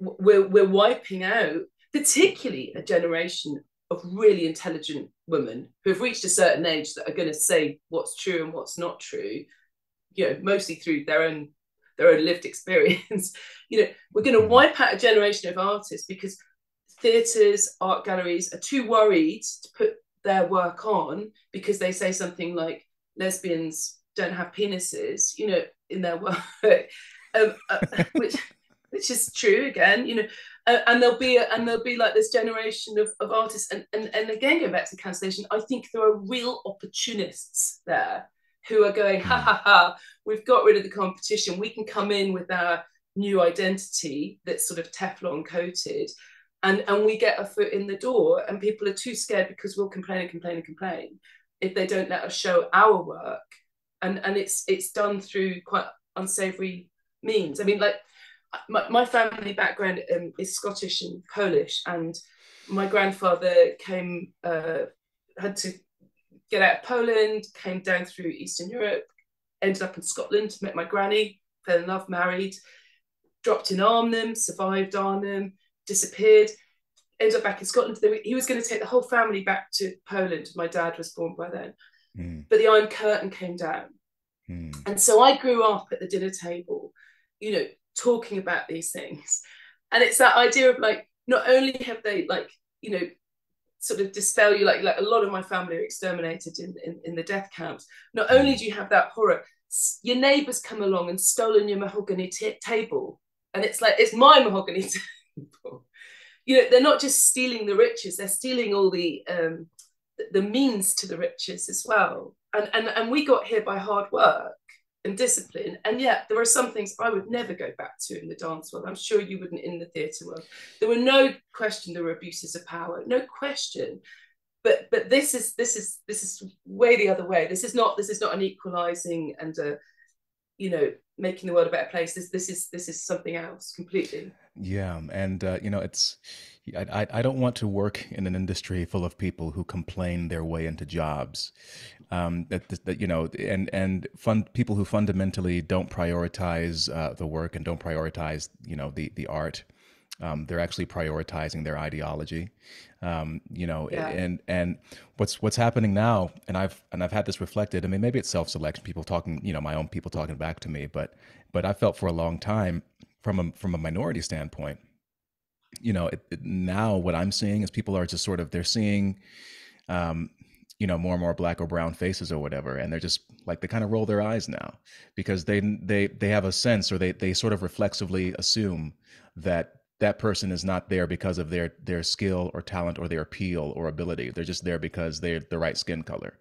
we're we're wiping out particularly a generation of really intelligent women who have reached a certain age that are going to say what's true and what's not true you know mostly through their own their own lived (laughs) experience. You know we're going to mm. wipe out a generation of artists because theatres art galleries are too worried to put their work on because they say something like lesbians don't have penises you know in their (laughs) work. Um, uh, which which is true again you know uh, and there'll be a, and there'll be like this generation of, of artists and, and and again going back to cancellation i think there are real opportunists there who are going ha ha ha we've got rid of the competition. We can come in with our new identity that's sort of teflon coated and and we get a foot in the door and people are too scared because we'll complain and complain and complain if they don't let us show our work. And and it's it's done through quite unsavory means. I mean like my, my family background um, is Scottish and Polish, and my grandfather came uh, had to get out of Poland, came down through Eastern Europe, ended up in Scotland, met my granny, fell in love, married, dropped in Arnhem, survived Arnhem, disappeared, ended up back in Scotland. He was going to take the whole family back to Poland. My dad was born by then, mm. but the Iron Curtain came down, mm. and so I grew up at the dinner table, you know, talking about these things. And it's that idea of like not only have they like you know sort of dispel you like like a lot of my family are exterminated in, in, in the death camps. Not only do you have that horror your neighbors come along and stolen your mahogany t- table. And it's like it's my mahogany (laughs) table. You know they're not just stealing the riches they're stealing all the um the means to the riches as well. And and and we got here by hard work and discipline. And yet there are some things I would never go back to in the dance world. I'm sure you wouldn't in the theatre world. There were no question there were abuses of power, no question. But but this is this is this is way the other way. This is not this is not an equalizing and a you know making the world a better place this this is this is something else completely yeah and uh, you know it's I, I don't want to work in an industry full of people who complain their way into jobs. Um, that, that, you know, and and fund people who fundamentally don't prioritize uh, the work and don't prioritize, you know, the the art. Um, they're actually prioritizing their ideology, um, you know, yeah. and and what's what's happening now, and I've and I've had this reflected. I mean, maybe it's self-selection, people talking, you know, my own people talking back to me, but but I felt for a long time from a from a minority standpoint you know it, it, now what i'm seeing is people are just sort of they're seeing um you know more and more black or brown faces or whatever and they're just like they kind of roll their eyes now because they they they have a sense or they they sort of reflexively assume that that person is not there because of their their skill or talent or their appeal or ability. They're just there because they're the right skin color.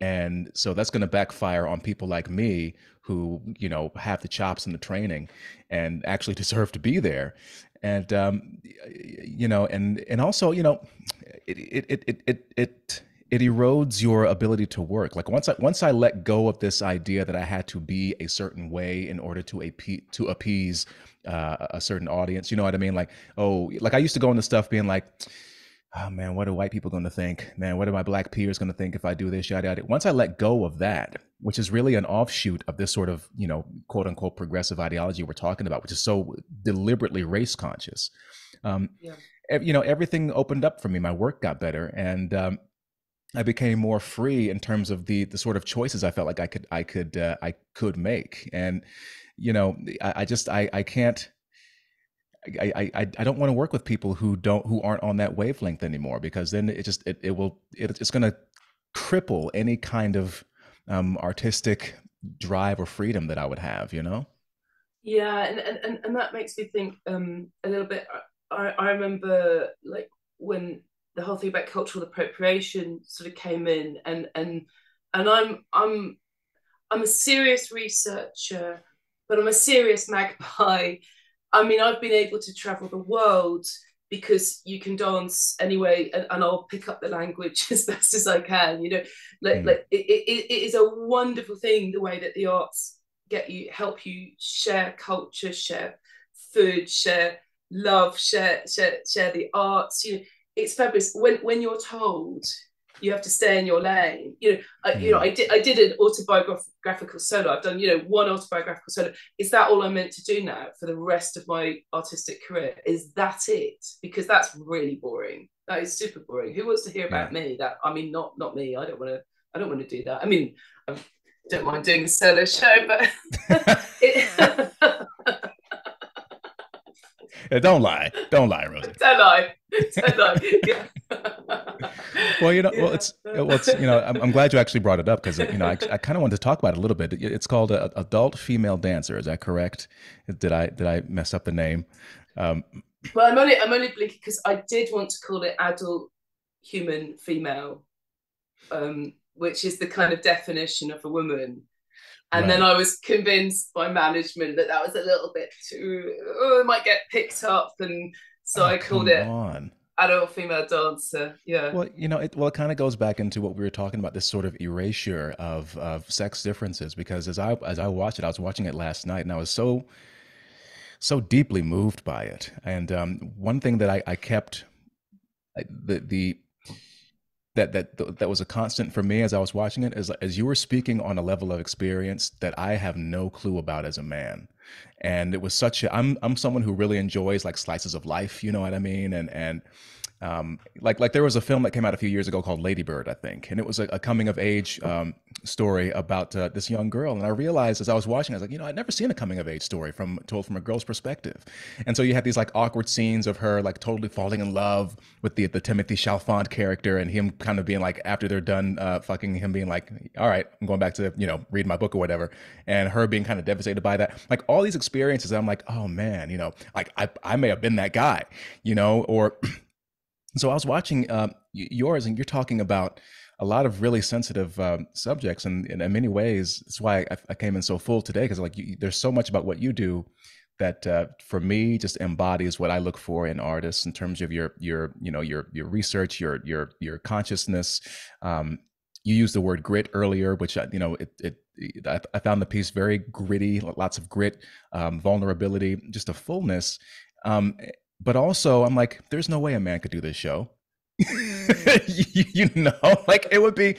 And so that's going to backfire on people like me who you know have the chops and the training and actually (laughs) deserve to be there. And um, you know, and and also, you know, it it it it it it erodes your ability to work. Like once I once I let go of this idea that I had to be a certain way in order to appease to appease uh, a certain audience, you know what I mean? Like oh, like I used to go into stuff being like oh man, what are white people going to think? Man, what are my black peers going to think if I do this? Yada yada. Once I let go of that, which is really an offshoot of this sort of you know quote unquote progressive ideology we're talking about, which is so deliberately race conscious. Um, yeah. You know, everything opened up for me. My work got better, and um, I became more free in terms of the the sort of choices I felt like I could I could uh, I could make. And you know, I, I just I I can't I, I I don't want to work with people who don't who aren't on that wavelength anymore because then it just it, it will it, it's going to cripple any kind of um, artistic drive or freedom that I would have, you know? Yeah, and and, and that makes me think um, a little bit. I, I remember like when the whole thing about cultural appropriation sort of came in, and and and I'm I'm I'm a serious researcher, but I'm a serious magpie I mean, I've been able to travel the world because you can dance anyway and, and I'll pick up the language (laughs) as best as I can. You know, like, mm. like it, it, it is a wonderful thing the way that the arts get you, help you share culture, share food, share love, share, share, share the arts. You know, it's fabulous when, when you're told you have to stay in your lane. You know, I, you know, hmm. I did I did an autobiographical solo. I've done you know one autobiographical solo. Is that all I'm meant to do now for the rest of my artistic career? Is that it? Because that's really boring. That is super boring. Who wants to hear about yeah. me? That I mean, not not me. I don't want to. I don't want to do that. I mean, I don't mind doing a solo show, but (laughs) (laughs) it, (laughs) don't lie. Don't lie, Rosie. (laughs) Don't lie. Don't lie. Yeah. (laughs) well, you know, yeah. well, it's well, it's you know, I'm, I'm glad you actually brought it up because you know, I, I kind of wanted to talk about it a little bit. It's called a, adult female dancer. Is that correct? Did I did I mess up the name? Um, well, I'm only I'm only blinking because I did want to call it adult human female, um, which is the kind of definition of a woman. And right. then I was convinced by management that that was a little bit too, oh, it might get picked up. And so oh, I called it on. adult female dancer. Yeah. Well, you know, it, well, it kind of goes back into what we were talking about this sort of erasure of, of sex differences. Because as I, as I watched it, I was watching it last night and I was so, so deeply moved by it. And um, one thing that I, I kept, the, the, that that that was a constant for me as I was watching it as as you were speaking on a level of experience that I have no clue about as a man. And it was such a I'm I'm someone who really enjoys like slices of life, you know what I mean? And and um, like like there was a film that came out a few years ago called Lady Bird, I think, and it was a, a coming of age um, story about uh, this young girl. And I realized as I was watching, I was like, you know, I'd never seen a coming of age story from told from a girl's perspective. And so you had these like awkward scenes of her like totally falling in love with the the Timothy Chalamet character, and him kind of being like after they're done uh, fucking him being like, all right, I'm going back to you know read my book or whatever, and her being kind of devastated by that. Like all these experiences, I'm like, oh man, you know, like I I may have been that guy, you know, or (clears throat) So I was watching uh, yours, and you're talking about a lot of really sensitive um, subjects, and, and, in many ways, that's why I, I came in so full today because like you, there's so much about what you do that uh, for me just embodies what I look for in artists in terms of your your you know your your research, your your your consciousness, um, you used the word grit earlier, which you know it, it I, found the piece very gritty, lots of grit, um, vulnerability, just a fullness. Um, but also, I'm like, there's no way a man could do this show. (laughs) you, you, know, (laughs) like it would be,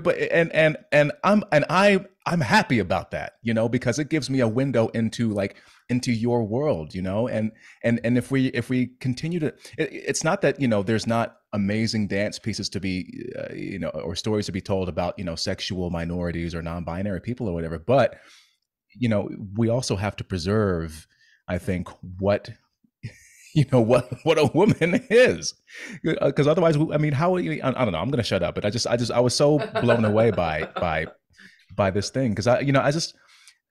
but and and and I'm and I I'm happy about that, you know, because it gives me a window into like into your world, you know, and and and if we if we continue to, it, it's not that you know there's not amazing dance pieces to be, uh, you know, or stories to be told about you know sexual minorities or non-binary people or whatever, but you know we also have to preserve, I think, what (laughs) you know what what a woman is because uh, otherwise i mean how I, I don't know i'm gonna shut up but i just i just i was so blown away by by by this thing because i you know i just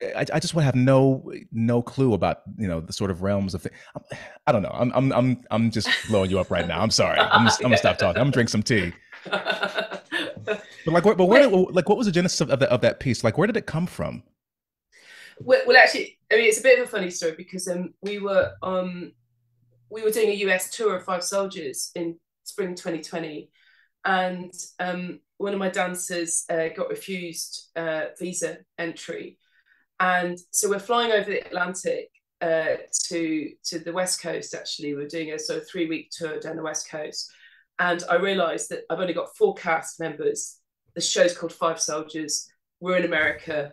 I, I just would have no no clue about you know the sort of realms of things. I don't know. I'm I'm I'm I'm just blowing you up right now. I'm sorry. I'm, just, I'm gonna stop talking. I'm gonna drink some tea. but like, but where like what was the genesis of, the, of that piece? Like, where did it come from? Well, well, actually, I mean, it's a bit of a funny story because um, we were um, we were doing a US tour of Five Soldiers in spring 2020, and um, one of my dancers uh, got refused uh, visa entry, and so we're flying over the Atlantic uh, to to the West Coast. Actually, we're doing a sort of three week tour down the West Coast, and I realised that I've only got four cast members. The show's called Five Soldiers. We're in America.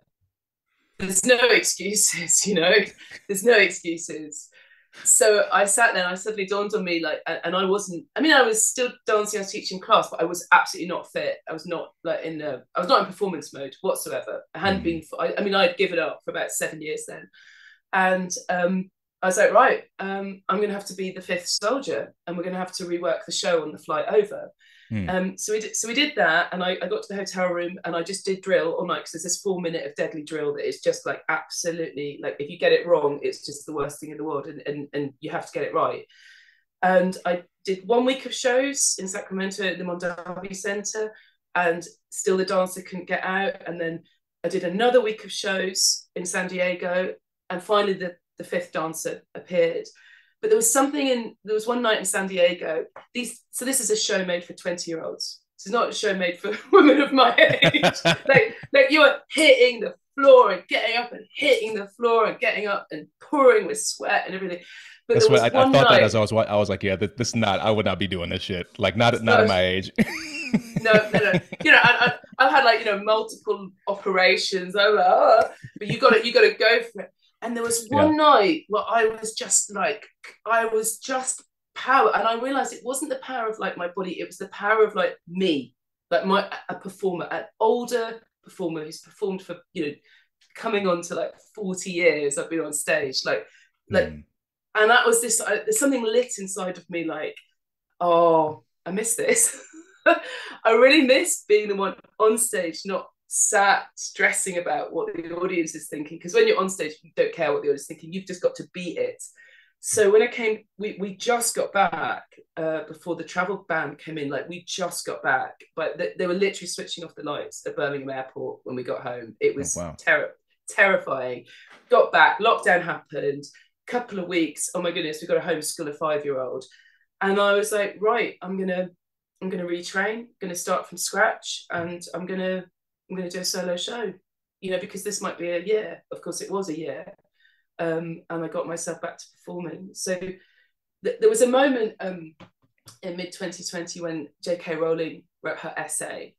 There's no (laughs) excuses, you know. There's no excuses so I sat there and I suddenly dawned on me like and I wasn't I mean I was still dancing I was teaching class but I was absolutely not fit. I was not like in the I was not in performance mode whatsoever. I hadn't mm. been I, I, mean I'd given up for about seven years then. And um I was like right um I'm gonna have to be the fifth soldier and we're gonna have to rework the show on the flight over Mm. Um, so we did, so we did that, and I, I got to the hotel room and I just did drill all night because there's this four minute of deadly drill that is just like absolutely like if you get it wrong, it's just the worst thing in the world, and and, and you have to get it right. And I did one week of shows in Sacramento at the Mondavi Center, and still the dancer couldn't get out. And then I did another week of shows in San Diego, and finally the the fifth dancer appeared but there was something in there was one night in San Diego. These so this is a show made for 20 year olds. This is not a show made for (laughs) women of my age. (laughs) like, like you are hitting the floor and getting up and hitting the floor and getting up and pouring with sweat and everything. But That's what I, I, thought night, that as I was I was like, yeah, this, this, is not I would not be doing this shit. Like not not at my age. no, no, no. (laughs) You know, I, have had like you know multiple operations. I'm like, oh, but you got to you got to go for it. And there was one yeah. night where I was just like, I was just power. And I realized it wasn't the power of like my body, it was the power of like me, like my a performer, an older performer who's performed for, you know, coming on to like 40 years I've been on stage. Like, like, mm. and that was this, uh, there's something lit inside of me, like, oh, I miss this. (laughs) I really miss being the one on stage, not sat stressing about what the audience is thinking because when you're on stage you don't care what the audience is thinking you've just got to be it. So when I came we, we just got back uh, before the travel ban came in like we just got back but th- they were literally switching off the lights at Birmingham airport when we got home. It was oh, wow. ter- terrifying. Got back lockdown happened couple of weeks oh my goodness we've got to homeschool a five year old and I was like right I'm gonna I'm gonna retrain gonna start from scratch and I'm gonna I'm going to do a solo show, you know, because this might be a year. Of course, it was a year. Um, and I got myself back to performing. So th- there was a moment um, in mid 2020 when J.K. Rowling wrote her essay.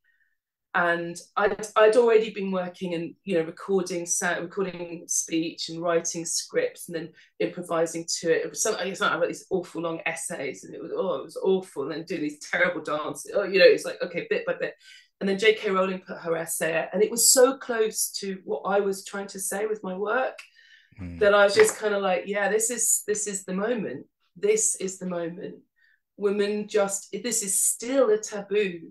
And I'd, I'd already been working and you know recording sound, recording speech and writing scripts and then improvising to it. It was some I I wrote these awful long essays and it was oh it was awful and then doing these terrible dances. Oh you know it's like okay bit by bit and then J.K. Rowling put her essay, and it was so close to what I was trying to say with my work mm. that I was just kind of like, yeah, this is this is the moment. This is the moment. Women just this is still a taboo.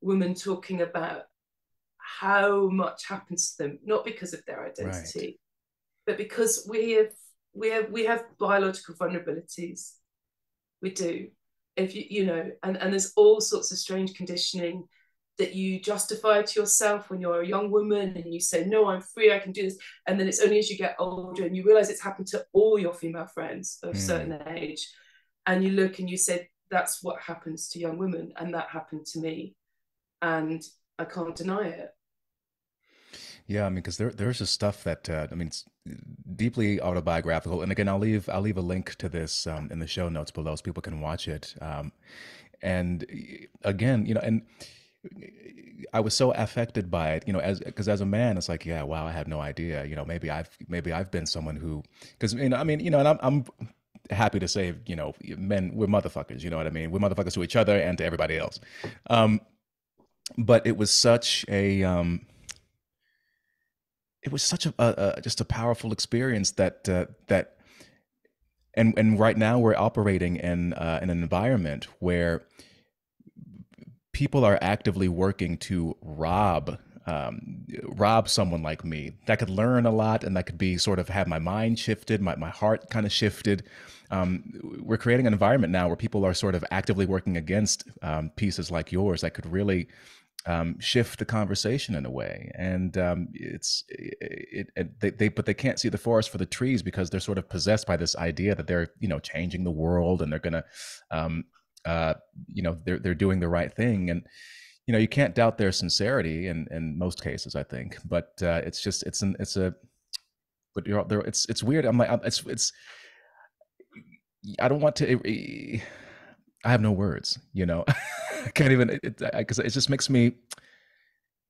Women talking about how much happens to them, not because of their identity, right. but because we have we have we have biological vulnerabilities. We do. If you you know, and, and there's all sorts of strange conditioning that you justify to yourself when you're a young woman and you say, No, I'm free, I can do this. And then it's only as you get older and you realize it's happened to all your female friends of mm. certain age. And you look and you say, That's what happens to young women. And that happened to me. And I can't deny it. Yeah, I mean, because there there's just stuff that uh, I mean, it's deeply autobiographical. And again, I'll leave I'll leave a link to this um, in the show notes below so people can watch it. Um, and again, you know, and I was so affected by it, you know, as because as a man, it's like, yeah, wow, I had no idea. You know, maybe I've maybe I've been someone who, because you know, I mean, you know, and I'm, I'm happy to say, you know, men we're motherfuckers. You know what I mean? We're motherfuckers to each other and to everybody else. Um, but it was such a um, it was such a, a, a just a powerful experience that uh, that and and right now we're operating in uh, in an environment where people are actively working to rob um, rob someone like me that could learn a lot and that could be sort of have my mind shifted my, my heart kind of shifted um, we're creating an environment now where people are sort of actively working against um, pieces like yours that could really um, shift the conversation in a way. And um, it's it, it, they, they but they can't see the forest for the trees because they're sort of possessed by this idea that they're you know changing the world and they're gonna um, uh, you know they're they're doing the right thing. And you know you can't doubt their sincerity in in most cases I think. But uh, it's just it's an it's a but you're there it's it's weird. I'm like it's it's I don't want to I have no words you know? (laughs) I can't even because it, it, just makes me.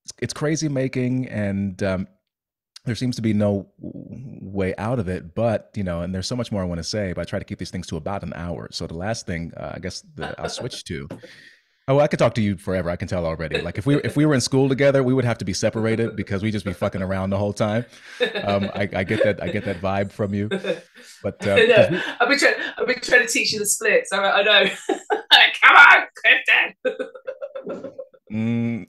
It's, it's crazy making, and um, there seems to be no way out of it. But you know, and there's so much more I want to say. But I try to keep these things to about an hour. So the last thing, uh, I guess, the, I'll switch to. Oh, I could talk to you forever. I can tell already. Like if we if we were in school together, we would have to be separated because we just be fucking around the whole time. Um, I, I, get that. I get that vibe from you. But uh, (laughs) no, I've been trying. I've been trying to teach you the splits. I, I know. (laughs) Come on, Clifton. mm,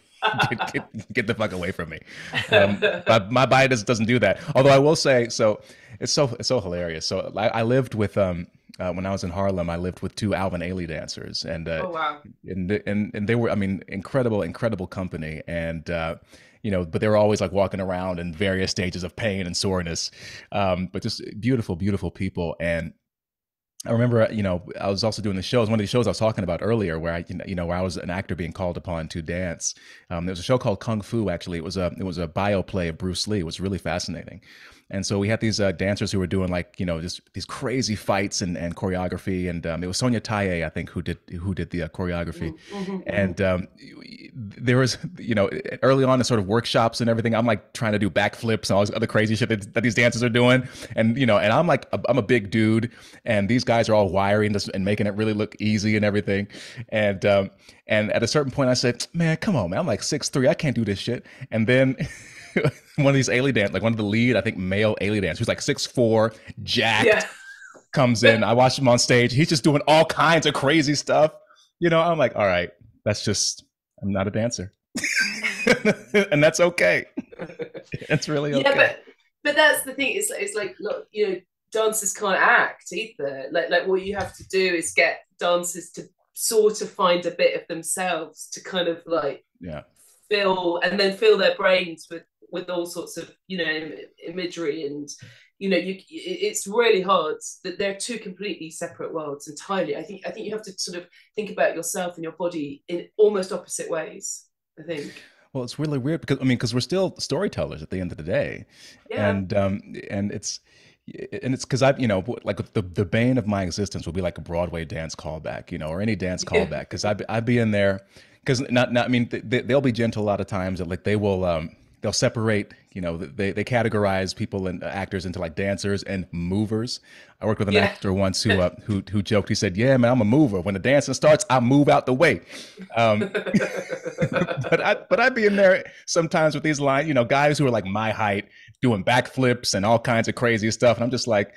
(laughs) get, get, get, the fuck away from me. Um, my, my body does, doesn't do that. Although I will say, so it's so it's so hilarious. So I, I lived with um uh, when I was in Harlem, I lived with two Alvin Ailey dancers, and uh, oh wow, and and and they were, I mean, incredible, incredible company, and uh, you know, but they were always like walking around in various stages of pain and soreness, um, but just beautiful, beautiful people, and I remember, you know, I was also doing the shows. One of the shows I was talking about earlier, where I, you know, where I was an actor being called upon to dance. Um, there was a show called Kung Fu. Actually, it was a it was a bioplay of Bruce Lee. It was really fascinating. And so we had these uh, dancers who were doing like you know just these crazy fights and, and choreography. And um, it was Sonya Tayeh, I think, who did who did the uh, choreography. Mm-hmm, mm-hmm. And um, there was you know early on in sort of workshops and everything. I'm like trying to do backflips and all this other crazy shit that, that, these dancers are doing. And you know, and I'm like I'm a big dude, and these guys are all wiry and, just, and making it really look easy and everything. And um, and at a certain point, I said, "Man, come on, man! I'm like six three. I can't do this shit." And then. (laughs) (laughs) one of these Ailey dance, like one of the lead, I think, male Ailey dance, who's like six four, jacked, yeah. comes in. I watch him on stage. He's just doing all kinds of crazy stuff. You know, I'm like, all right, that's just, I'm not a dancer. (laughs) and that's okay. (laughs) It's really okay. Yeah, but, but that's the thing. It's, it's like, look, you know, dancers can't act either. Like, like what you have to do is get dancers to sort of find a bit of themselves to kind of like yeah fill and then fill their brains with with all sorts of you know imagery and you know you it's really hard that they're two completely separate worlds entirely. I think i think you have to sort of think about yourself and your body in almost opposite ways i think. Well it's really weird because i mean because we're still storytellers at the end of the day. Yeah. and um and it's and it's because I've, you know, like the the bane of my existence would be like a Broadway dance callback, you know, or any dance callback, because I'd I'd be in there, because not not I mean they, will be gentle a lot of times, that like they will um they'll separate you know they, they categorize people and actors into like dancers and movers. I worked with an yeah. actor once who (laughs) uh, who who joked. He said yeah man i'm a mover. When the dancing starts i move out the way. Um, (laughs) but i but i'd be in there sometimes with these lines you know guys who are like my height doing backflips and all kinds of crazy stuff. And i'm just like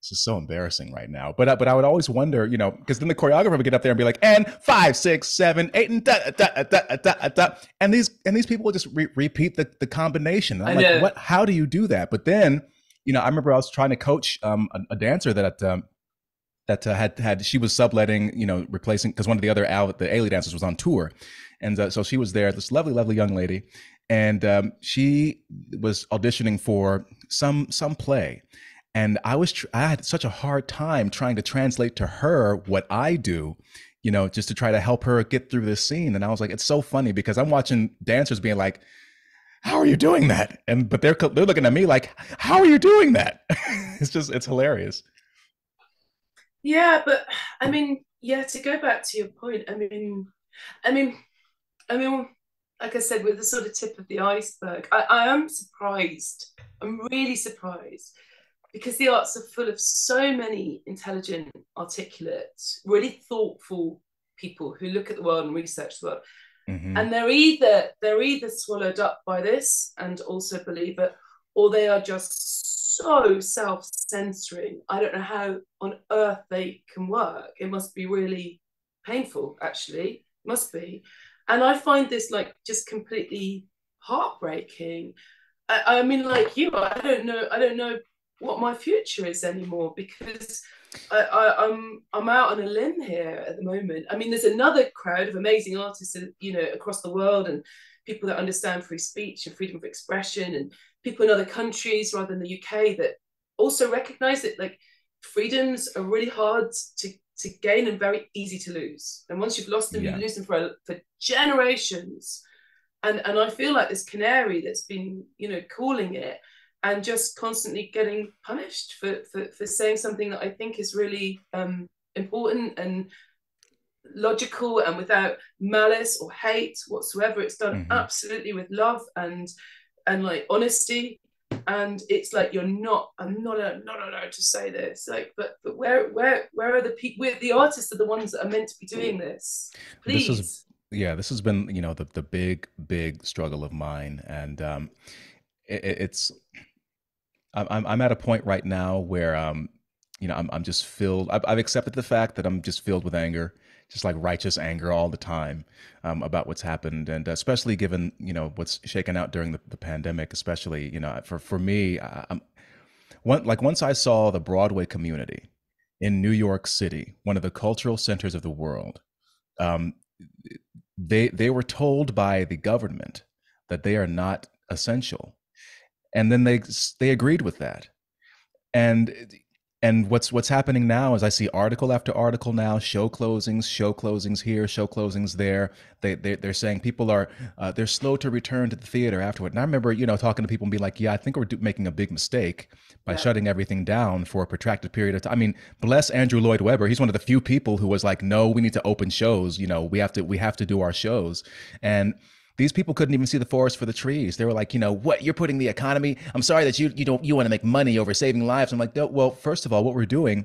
this is so embarrassing right now. But uh, but I would always wonder, you know, because then the choreographer would get up there and be like, and five, six, seven, eight, and da da da da da da, and these and these people would just re- repeat the the combination. And I'm like, what? How do you do that? But then, you know, I remember I was trying to coach um, a, a dancer that um, that uh, had had she was subletting, you know, replacing because one of the other Al, the Ailey dancers was on tour, and uh, so she was there. This lovely, lovely young lady, and um, she was auditioning for some some play and I was tr- I had such a hard time trying to translate to her what I do you know, just to try to help her get through this scene. And I was like, it's so funny because I'm watching dancers being like, how are you doing that? And but they're they're looking at me like, how are you doing that? (laughs) it's just it's hilarious. Yeah, but I mean, yeah, to go back to your point, I mean, I mean, I mean, like I said, with the sort of tip of the iceberg, I, I am surprised. I'm really surprised because the arts are full of so many intelligent, articulate, really thoughtful people who look at the world and research the world. Mm-hmm. And they're either they're either swallowed up by this and also believe it, or they are just so self-censoring. I don't know how on earth they can work. It must be really painful, actually. Must be. And I find this like just completely heartbreaking. I, I mean, like you, I don't know, I don't know what my future is anymore because I, I, I'm I'm out on a limb here at the moment. I mean, there's another crowd of amazing artists, uh, you know, across the world, and people that understand free speech and freedom of expression, and people in other countries rather than the UK that also recognise that like freedoms are really hard to to gain and very easy to lose. And once you've lost them, yeah. you lose them for for generations. And and I feel like this canary that's been you know calling it and just constantly getting punished for, for, for saying something that I think is really um, important and logical and without malice or hate whatsoever. It's done mm-hmm. absolutely with love and and like honesty. And it's like you're not. I'm not a, not allowed to say this. Like, but but where where where are the people? The artists are the ones that are meant to be doing this. Please. This is, yeah, this has been you know the the big big struggle of mine, and um, it, it's I'm I'm at a point right now where um you know I'm I'm just filled. I've, I've accepted the fact that I'm just filled with anger, just like righteous anger all the time um, about what's happened, and especially given you know what's shaken out during the, the pandemic. Especially you know for for me, I'm one like once I saw the Broadway community in New York City, one of the cultural centers of the world. Um, they they were told by the government that they are not essential and then they they agreed with that and and what's what's happening now is I see article after article now, show closings, show closings here, show closings there. They, they they're saying people are uh, they're slow to return to the theater afterward. And I remember you know talking to people and being like, yeah, I think we're do- making a big mistake by yeah. shutting everything down for a protracted period of time. I mean, bless Andrew Lloyd Webber. He's one of the few people who was like, no, we need to open shows. You know, we have to we have to do our shows and these people couldn't even see the forest for the trees. They were like, you know, what you're putting the economy. I'm sorry that you you don't you want to make money over saving lives. I'm like, no, well, first of all, what we're doing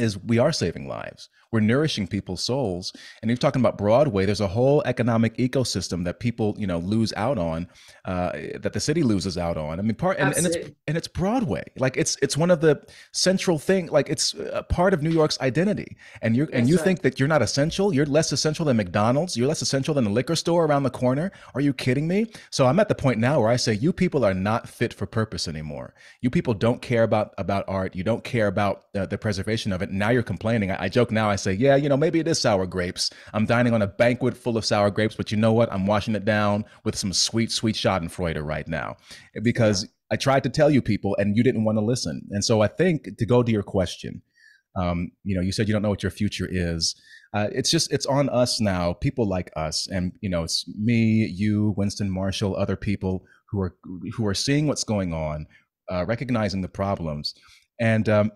is we are saving lives. We're nourishing people's souls. And you're talking about Broadway, there's a whole economic ecosystem that people, you know, lose out on, uh, that the city loses out on. I mean, part and, and, it's and it's Broadway. Like it's it's one of the central thing. Like it's a part of New York's identity. And you and you right. think that you're not essential. You're less essential than McDonald's. You're less essential than the liquor store around the corner. Are you kidding me? So I'm at the point now where I say you people are not fit for purpose anymore. You people don't care about about art. You don't care about uh, the preservation of it. Now you're complaining. I, I joke now. I say, yeah, you know, maybe it is sour grapes. I'm dining on a banquet full of sour grapes, but you know what? I'm washing it down with some sweet, sweet Schadenfreude right now because yeah. I tried to tell you people and you didn't want to listen. And so I think to go to your question, um, you know, you said you don't know what your future is. Uh, it's just it's on us now, people like us, and you know, it's me, you, Winston Marshall, other people who are who are seeing what's going on, uh, recognizing the problems, and um,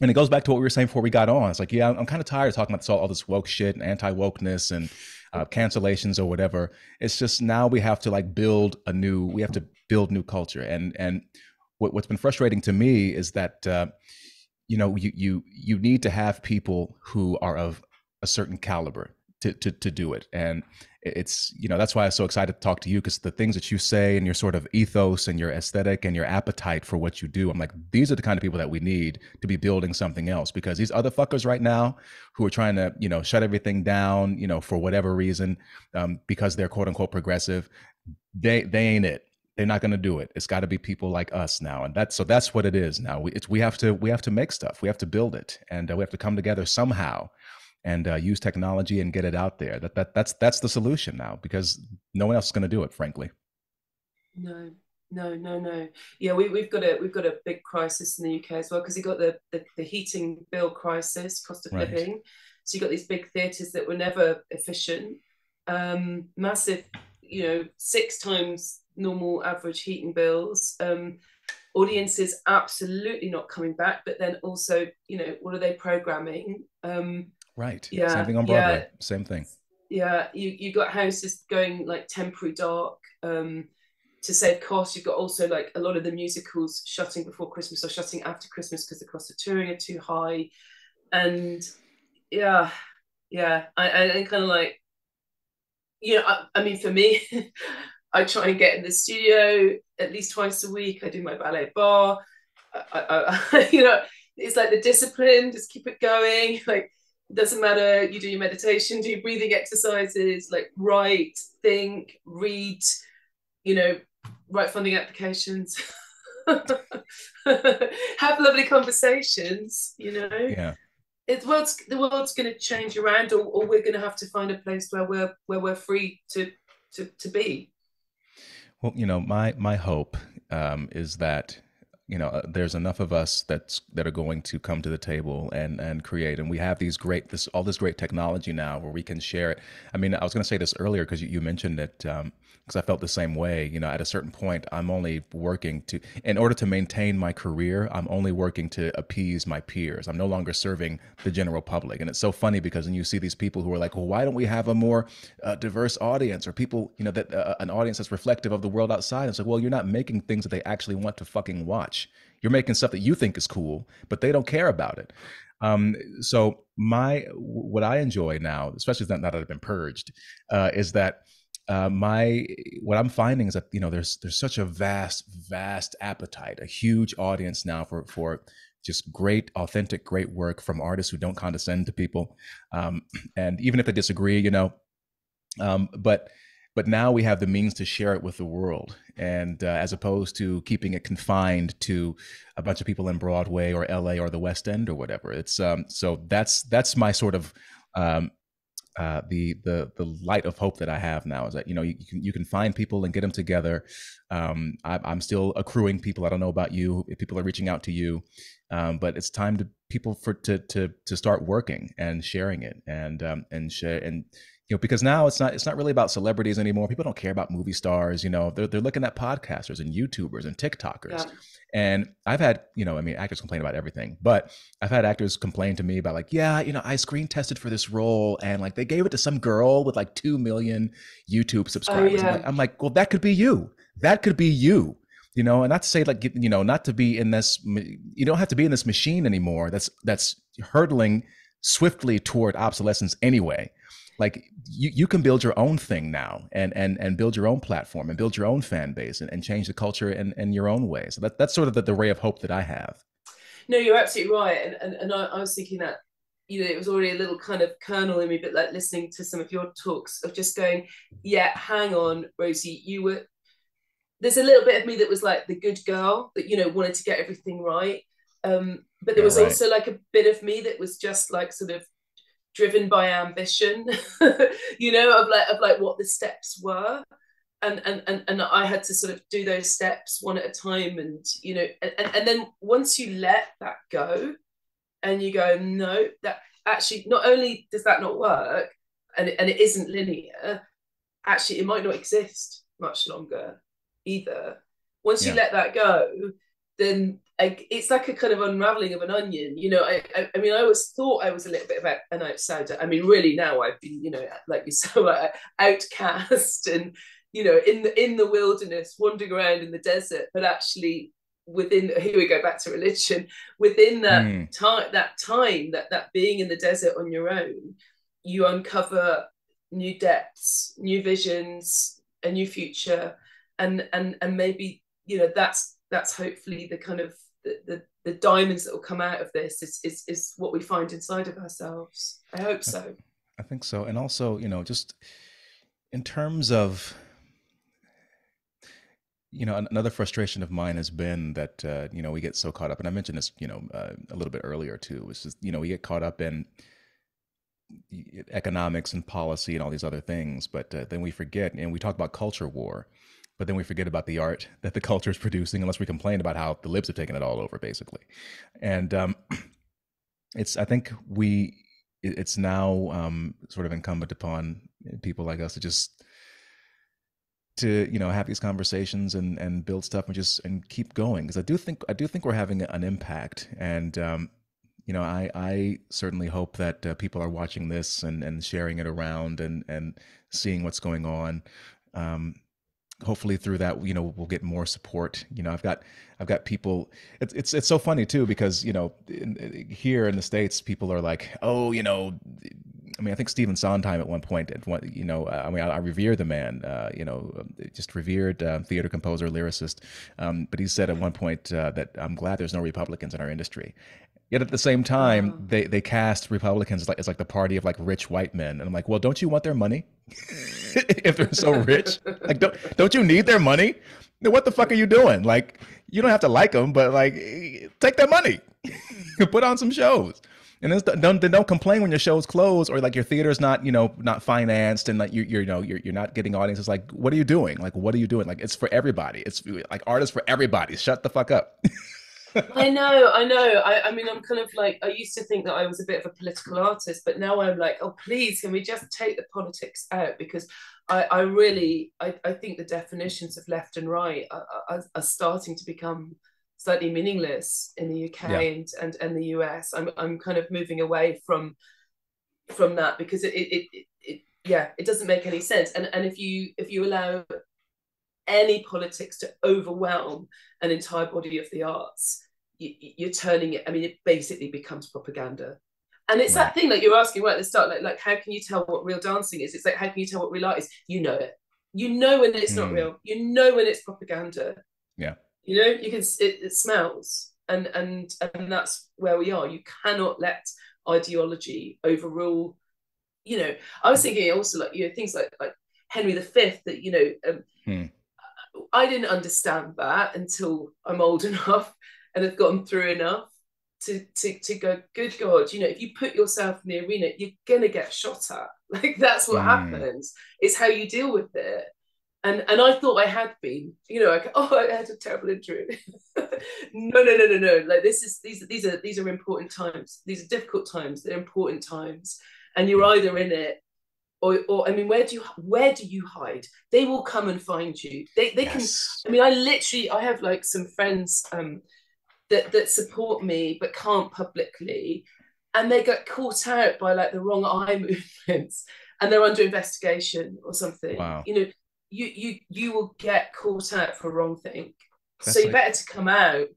and it goes back to what we were saying before we got on. It's like, yeah, I'm kind of tired of talking about this, all, all this woke shit and anti wokeness and uh, cancellations or whatever. It's just now we have to like build a new, we have to build new culture. And and what, what's been frustrating to me is that uh, you know you you you need to have people who are of a certain caliber to to to do it. And it's you know that's why i'm so excited to talk to you because the things that you say and your sort of ethos and your aesthetic and your appetite for what you do i'm like these are the kind of people that we need to be building something else because these other fuckers right now who are trying to you know shut everything down you know for whatever reason um, because they're quote unquote progressive they they ain't it. They're not going to do it. It's got to be people like us now and that's so that's what it is now. We, it's we have to we have to make stuff. We have to build it and uh, we have to come together somehow and uh, use technology and get it out there. That that that's that's the solution now because no one else is going to do it, frankly. No, no, no, no. Yeah, we, we've got a we've got a big crisis in the UK as well because you got the, the, the heating bill crisis, cost of right. living. So you got these big theatres that were never efficient, um, massive, you know, six times normal average heating bills. Um, audiences absolutely not coming back, but then also, you know, what are they programming? Um, right. Yeah. Same thing on Broadway. Yeah, Same thing. Yeah. You you got houses going like temporary dark. Um, to save costs, you've got also like a lot of the musicals shutting before Christmas or shutting after Christmas because the cost of touring are too high. And yeah, yeah, I, I kind of like, you know, I, I mean, for me, (laughs) I try and get in the studio at least twice a week. I do my ballet barre. I, I, (laughs) you know, it's like the discipline, just keep it going. (laughs) Like, doesn't matter. You do your meditation, do your breathing exercises, like write, think, read, you know, write funding applications, (laughs) have lovely conversations, you know. Yeah. It's world's the world's going to change around, or, or we're going to have to find a place where we're where we're free to to to be. Well, you know, my my hope um, is that you know uh, there's enough of us that's that are going to come to the table and and create. And we have these great this all this great technology now where we can share it. I mean i was going to say this earlier because you, you mentioned it um, because I felt the same way. You know, at a certain point, I'm only working to, in order to maintain my career, I'm only working to appease my peers. I'm no longer serving the general public. And it's so funny because when you see these people who are like, well, why don't we have a more uh, diverse audience or people, you know, that uh, an audience that's reflective of the world outside? It's like, well, you're not making things that they actually want to fucking watch. You're making stuff that you think is cool, but they don't care about it. Um, so my what I enjoy now, especially now that I've been purged, uh, is that uh, my what I'm finding is that you know there's there's such a vast vast appetite, a huge audience now for for just great authentic great work from artists who don't condescend to people, um, (clears throat) and even if they disagree, you know, um, but but now we have the means to share it with the world. And uh, as opposed to keeping it confined to a bunch of people in broadway or la or the west end or whatever. It's um, so that's that's my sort of um, uh, the the the light of hope that I have now is that you know you, you can you can find people and get them together. Um, I, am still accruing people. I don't know about you. If people are reaching out to you, um, but it's time to people for to to to start working and sharing it and um, and share and you know because now it's not it's not really about celebrities anymore people don't care about movie stars you know they're, they're looking at podcasters and youtubers and tiktokers yeah. And I've had, you know, I mean, actors complain about everything, but I've had actors complain to me about like, yeah, you know, I screen tested for this role and like they gave it to some girl with like 2 million YouTube subscribers. Oh, yeah. I'm, like, I'm like, well, that could be you. That could be you you know and not to say like you know not to be in this you don't have to be in this machine anymore that's that's hurtling swiftly toward obsolescence anyway like you, you can build your own thing now and and and build your own platform and build your own fan base and, and change the culture in, in your own way. So that, that's sort of the, the ray of hope that i have. No you're absolutely right. And and, and I, I was thinking that you know it was already a little kind of kernel in me but like listening to some of your talks of just going yeah hang on rosie you were there's a little bit of me that was like the good girl that you know wanted to get everything right. Um but there yeah, was right. also like a bit of me that was just like sort of driven by ambition (laughs) you know of like of like what the steps were and and and, and i had to sort of do those steps one at a time and you know and, and then once you let that go and you go no that actually not only does that not work and, and it isn't linear actually it might not exist much longer either once yeah. you let that go then I, it's like a kind of unraveling of an onion. You know, I, I, I, mean, I always thought I was a little bit of an outsider. I mean, really now I've been, you know, like you said, (laughs) like, outcast and, you know, in the in the wilderness, wandering around in the desert. But actually, within here we go back to religion. (laughs) Within that mm. time, that time, that that being in the desert on your own, you uncover new depths, new visions, a new future, and and and maybe you know that's that's hopefully the kind of the, the, the diamonds that will come out of this is, is is what we find inside of ourselves. I hope so. I think so. And also, you know, just in terms of you know another frustration of mine has been that uh, you know we get so caught up and i mentioned this you know uh, a little bit earlier too which is you know we get caught up in economics and policy and all these other things but uh, then we forget and we talk about culture war but then we forget about the art that the culture is producing unless we complain about how the libs have taken it all over basically. And um, (clears throat) it's i think we it's now um, sort of incumbent upon people like us to just to you know have these conversations and and build stuff and just and keep going. Because i do think i do think we're having an impact. And um, you know i i certainly hope that uh, people are watching this and and sharing it around and and seeing what's going on. Um, hopefully through that you know we'll get more support you know i've got i've got people it's it's, it's so funny too because you know in, here in the states people are like oh you know I mean, I think Stephen Sondheim at one point, at one, you know, I mean, I, I revere the man, uh, you know, just revered uh, theater composer, lyricist. Um, but he said at one point uh, that I'm glad there's no Republicans in our industry. Yet at the same time, oh. they, they cast Republicans as like, as like the party of like rich white men. And I'm like, well, don't you want their money (laughs) if they're so rich? Like, don't, don't you need their money? What the fuck are you doing? Like, you don't have to like them, but like, take their money, (laughs) put on some shows. And then don't, then don't complain when your show's closed or like your theater's not, you know, not financed and like you, you're, you know, you're, you're not getting audiences. Like, what are you doing? Like, what are you doing? Like, it's for everybody. It's like artists for everybody. Shut the fuck up. (laughs) (laughs) I know, I know. I, I mean, I'm kind of like, I used to think that I was a bit of a political artist, but now I'm like, oh, please, can we just take the politics out? Because I, I really, I, I think the definitions of left and right are, are, are starting to become slightly meaningless in the UK yeah. and, and, and the US. I'm, I'm kind of moving away from from that because it, it, it, it yeah, it doesn't make any sense. And, and if you if you allow any politics to overwhelm an entire body of the arts, you, are turning it. I mean, it basically becomes propaganda. And it's right. that thing like you're asking right at the start, like, like how can you tell what real dancing is? It's like how can you tell what real art is? You know it. You know when it's mm. not hmm. real. You know when it's propaganda. Yeah. You know, you can it, it smells, and and and that's where we are. You cannot let ideology overrule. You know, I was thinking also like you know things like like Henry V that you know. Um, hmm. I didn't understand that until I'm old (laughs) enough and have gotten through enough to, to, to go, good God, you know, if you put yourself in the arena, you're going to get shot at. (laughs) Like, that's what mm. happens. It's how you deal with it. And, and I thought I had been, you know, like, (laughs) oh, I had a terrible injury. (laughs) no, no, no, no, no. Like this is these these are these are important times. These are difficult times. They're important times, and you're either in it or, or I mean, where do you where do you hide? They will come and find you. They they yes. can. I mean, I literally I have like some friends um that that support me but can't publicly. And they get caught out by like the wrong eye (laughs) movements and they're under investigation or something. Wow. you know you you you will get caught out for wrong thing. That's so you like, better to come out.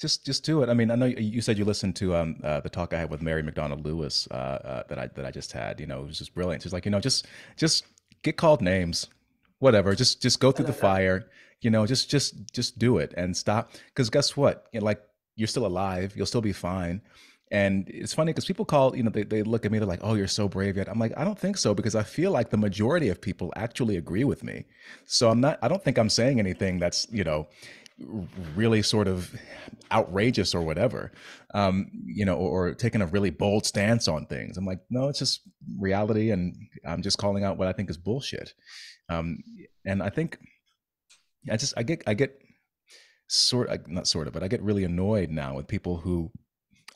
Just just do it. I mean i know you said you listened to um uh, the talk i had with mary mcdonald lewis uh, uh, that i that i just had. You know it was just brilliant. She's like you know just just get called names whatever. Just just go through the fire you know just just just do it and stop because guess what? You know, like you're still alive you'll still be fine. And it's funny because people call you know they, they look at me they're like oh you're so brave yet. I'm like i don't think so because i feel like the majority of people actually agree with me. So i'm not i don't think i'm saying anything that's you know really sort of outrageous or whatever um you know or, or taking a really bold stance on things. I'm like no it's just reality and i'm just calling out what i think is bullshit. Um and i think I just I get I get sort not sort of, but I get really annoyed now with people who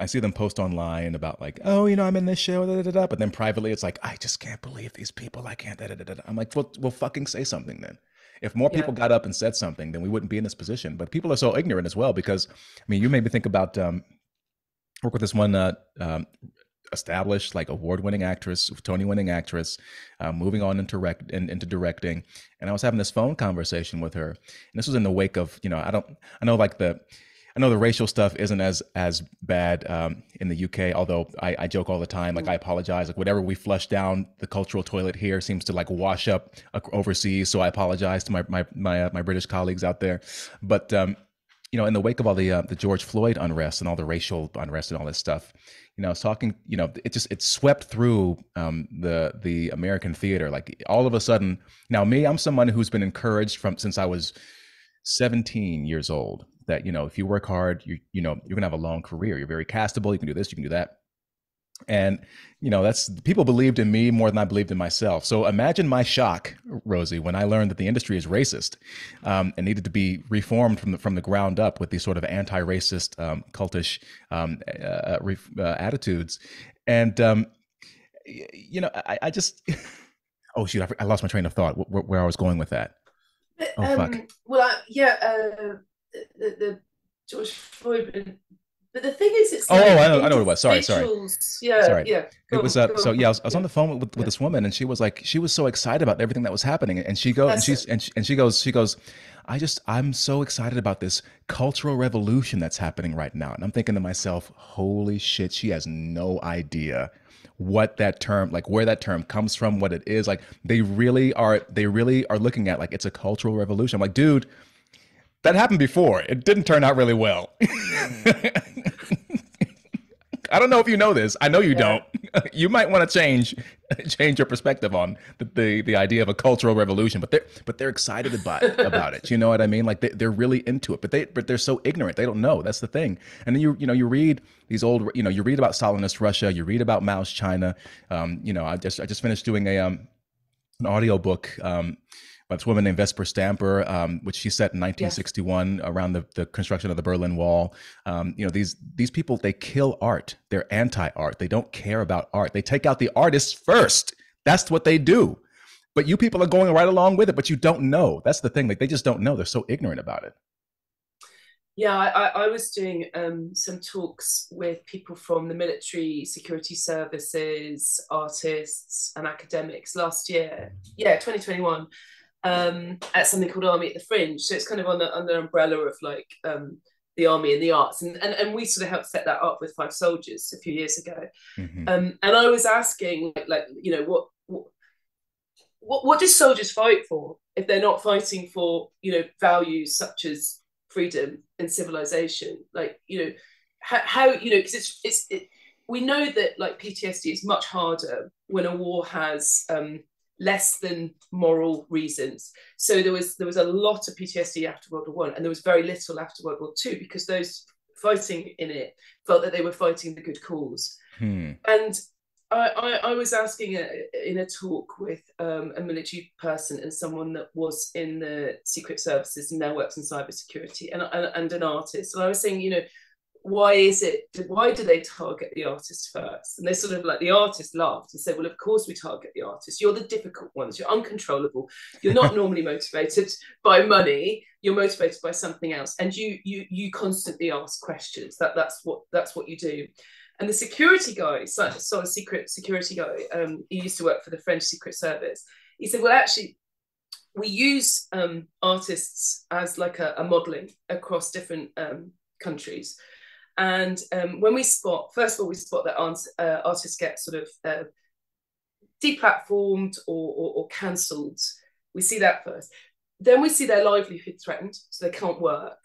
I see them post online about like, oh, you know, I'm in this show, da, da, da, but then privately it's like, I just can't believe these people. I can't. I'm like, well, well, fucking say something then. If more people got up and said something, then we wouldn't be in this position. But people are so ignorant as well because, I mean, you made me think about um, work with this one uh, um, established like award-winning actress, Tony-winning actress, uh, moving on into rec- in, into directing. And I was having this phone conversation with her, and this was in the wake of you know I don't I know like the I know the racial stuff isn't as as bad um, in the UK, although I, I, joke all the time. Like I apologize. Like whatever we flush down the cultural toilet here seems to like wash up overseas. So I apologize to my my my, uh, my British colleagues out there. But um, you know, in the wake of all the uh, the George Floyd unrest and all the racial unrest and all this stuff, you know, I was talking, you know, it just it swept through um, the the American theater. Like all of a sudden, now me, I'm someone who's been encouraged from since I was 17 years old that you know if you work hard, you you know you're gonna have a long career. You're very castable. You can do this, you can do that. And you know that's people believed in me more than i believed in myself. So imagine my shock rosie when i learned that the industry is racist um, and needed to be reformed from the from the ground up with these sort of anti-racist um, cultish um, uh, uh, attitudes. And um, you know i, I just (laughs) oh shoot I, I, lost my train of thought. Where, where i was going with that. Oh fuck. um, well I, yeah uh, the, the george floyd but the thing is, it's oh, like I know, I know what it was. Sorry, sorry. Yeah, sorry. yeah. Go it was uh, so yeah. I was, I was, on the phone with, with yeah. this woman, and she was like, she was so excited about everything that was happening, and she goes, and she's, and she, and she goes, she goes, I just, I'm so excited about this cultural revolution that's happening right now, and I'm thinking to myself, holy shit, she has no idea what that term like where that term comes from what it is like they really are they really are looking at like it's a cultural revolution I'm like dude that happened before it didn't turn out really well I don't know if you know this. I know you yeah. don't. (laughs) you might want to change (laughs) change your perspective on the, the, the idea of a cultural revolution. But they're but they're excited about (laughs) about it. You know what I mean? Like they, they're really into it. But they but they're so ignorant. They don't know. That's the thing. And then you you know you read these old you know you read about Stalinist Russia. You read about Mao's China. Um, you know I just I just finished doing a um an audio book um by this woman named Vesper Stamper, um, which she set in 1961 yes. around the, the construction of the Berlin Wall. Um, you know, these these people they kill art. They're anti-art. They don't care about art. They take out the artists first. That's what they do. But you people are going right along with it, but you don't know. That's the thing. Like they just don't know. They're so ignorant about it. Yeah, I, I was doing um, some talks with people from the military, security services, artists, and academics last year. Yeah, 2021 um, at something called Army at the Fringe. So it's kind of on the under umbrella of like um, the army and the arts, and, and and we sort of helped set that up with Five Soldiers a few years ago. Mm-hmm. Um, and I was asking like, like you know what, what what what do soldiers fight for if they're not fighting for you know values such as freedom and civilization? Like you know how, how you know because it's it's it, we know that like PTSD is much harder when a war has um, less than moral reasons. So there was there was a lot of PTSD after World War One, and there was very little after World War Two because those fighting in it felt that they were fighting the good cause. Hmm. And I, I, I, was asking a, in a talk with um, a military person and someone that was in the secret services and now works in cybersecurity and, and, and an artist. And I was saying, you know, why is it why do they target the artist first? And they sort of like the artist laughed and said well of course we target the artist. You're the difficult ones. You're uncontrollable. You're not (laughs) normally motivated by money. You're motivated by something else. And you you you constantly ask questions. That that's what that's what you do. And the security guy so, so a secret security guy um, he used to work for the french secret service. He said well actually we use um, artists as like a, a modeling across different um, countries and um, when we spot, first of all, we spot that uh, artists get sort of uh, deplatformed or, or, or cancelled. We see that first. Then we see their livelihood threatened, so they can't work.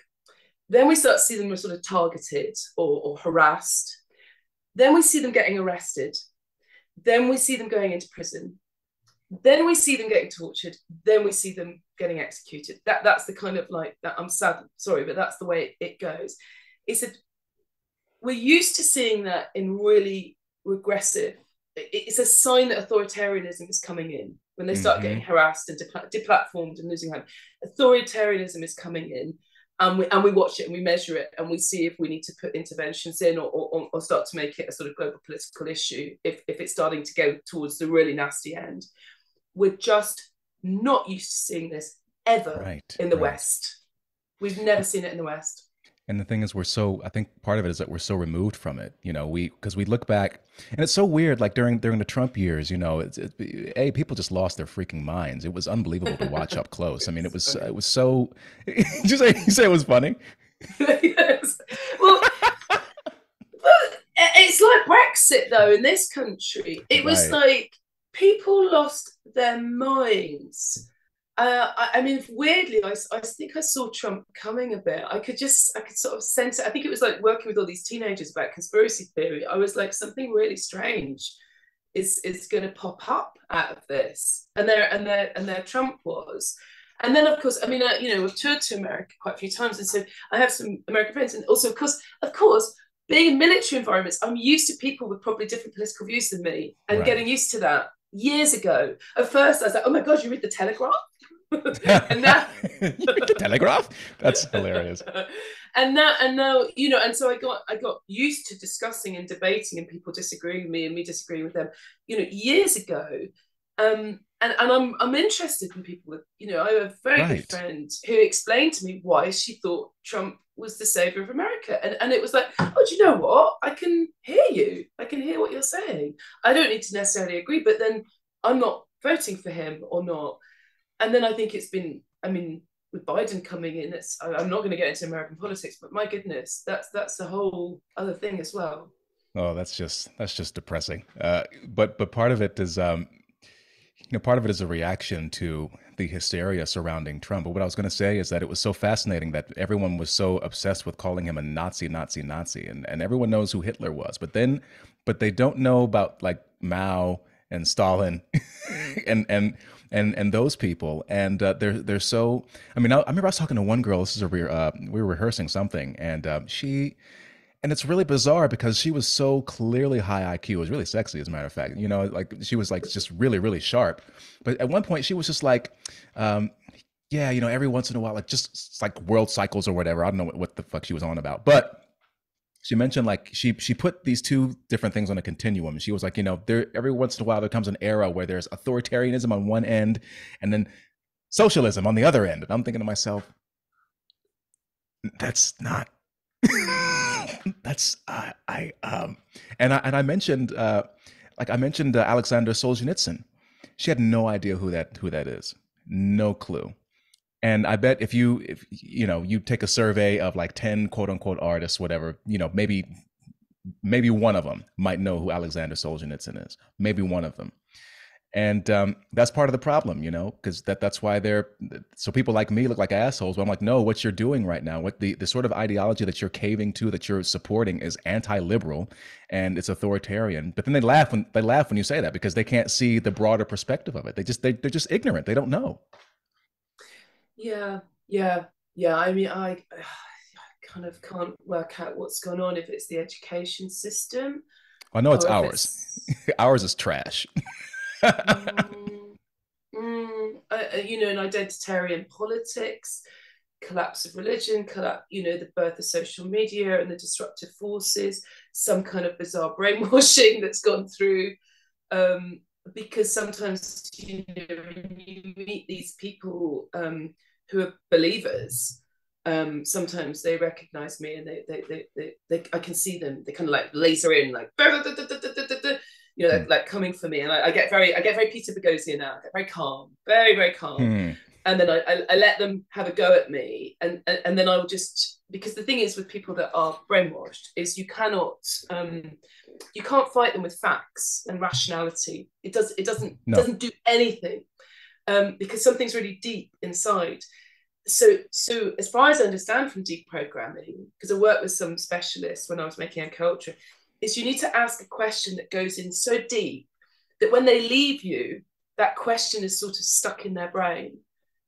Then we start to see them sort of targeted or, or harassed. Then we see them getting arrested. Then we see them going into prison. Then we see them getting tortured. Then we see them getting executed. That that's the kind of like that. I'm sad, sorry, but that's the way it, it goes. It's a we're used to seeing that in really regressive it's a sign that authoritarianism is coming in when they start mm-hmm. getting harassed and deplatformed and losing hope authoritarianism is coming in and we, and we watch it and we measure it and we see if we need to put interventions in or, or, or start to make it a sort of global political issue if, if it's starting to go towards the really nasty end we're just not used to seeing this ever right, in the right. west we've never seen it in the west and the thing is, we're so, I think part of it is that we're so removed from it, you know, we, cause we look back and it's so weird, like during, during the Trump years, you know, it's, it, hey, people just lost their freaking minds. It was unbelievable to watch up close. I mean, it was, it was so, (laughs) you say, you say it was funny? (laughs) yes. Well, it's like Brexit though, in this country, it was like people lost their minds uh, I, I, mean, weirdly, I, I think I saw Trump coming a bit. I could just, I could sort of sense it. I think it was like working with all these teenagers about conspiracy theory. I was like, something really strange is is going to pop up out of this, and there and there and there Trump was. And then, of course, I mean, uh, you know, we've toured to America quite a few times, and so I have some American friends, and also, of course, of course, being in military environments, I'm used to people with probably different political views than me and right. getting used to that years ago. At first, I was like, oh my God, you read the Telegraph? (laughs) and now (laughs) the telegraph? That's hilarious. (laughs) And now and now you know and so i got i got used to discussing and debating and people disagreeing with me and me disagreeing with them. You know years ago um and, and I'm I'm interested in people with you know I have a very right. good friend who explained to me why she thought Trump was the savior of America. And, and it was like oh do you know what? I can hear you. I can hear what you're saying. I don't need to necessarily agree but then I'm not voting for him or not and then I think it's been I mean with Biden coming in it's I'm not going to get into American politics but my goodness that's that's a whole other thing as well oh that's just that's just depressing uh, but but part of it is um you know, part of it is a reaction to the hysteria surrounding Trump. But what I was going to say is that it was so fascinating that everyone was so obsessed with calling him a Nazi, Nazi, Nazi, and and everyone knows who Hitler was. But then, but they don't know about like Mao and Stalin, (laughs) and and and and those people. And uh, they're they're so. I mean, I, I, remember I was talking to one girl. This is a re- uh, we were rehearsing something, and uh, she and it's really bizarre because she was so clearly high IQ. It was really sexy, as a matter of fact. You know, like she was like just really, really sharp. But at one point, she was just like, um, yeah, you know, every once in a while, like just like world cycles or whatever. I don't know what, what the fuck she was on about, but she mentioned like she she put these two different things on a continuum. She was like, you know, there every once in a while there comes an era where there's authoritarianism on one end, and then socialism on the other end. And I'm thinking to myself, that's not (laughs) that's uh, I um and I and I mentioned uh like I mentioned uh, Alexander Solzhenitsyn. She had no idea who that who that is. No clue. And I bet if you if you know you take a survey of like 10 quote unquote artists whatever, you know, maybe maybe one of them might know who Alexander Solzhenitsyn is. Maybe one of them and um, that's part of the problem you know because that that's why they're so people like me look like assholes but i'm like no what you're doing right now what the, the sort of ideology that you're caving to that you're supporting is anti-liberal and it's authoritarian. But then they laugh when they laugh when you say that because they can't see the broader perspective of it. They just they, they're just ignorant. They don't know yeah yeah yeah i mean i, (sighs) I kind of can't work out what's going on if it's the education system i know it's ours it's... (laughs) ours is trash mm, (laughs) mm, uh, you know, an identitarian politics, collapse of religion, collapse, you know, the birth of social media and the disruptive forces, some kind of bizarre (laughs) brainwashing that's gone through. Um, because sometimes you know you meet these people um, who are believers, um, sometimes they recognize me and they, they, they, they, they, I can see them. They kind of like laser in, like you know, mm. like coming for me. And I, I, get very, I get very Peter Boghossian now. I get very calm, very, very calm. Mm. And then I, I, I, let them have a go at me, and, and and then I will just because the thing is with people that are brainwashed is you cannot, um, you can't fight them with facts and rationality. It does, it doesn't, no. doesn't do anything, um, because something's really deep inside so so as far as I understand from deprogramming, because I worked with some specialists when I was making MK Ultra, is you need to ask a question that goes in so deep that when they leave you, that question is sort of stuck in their brain.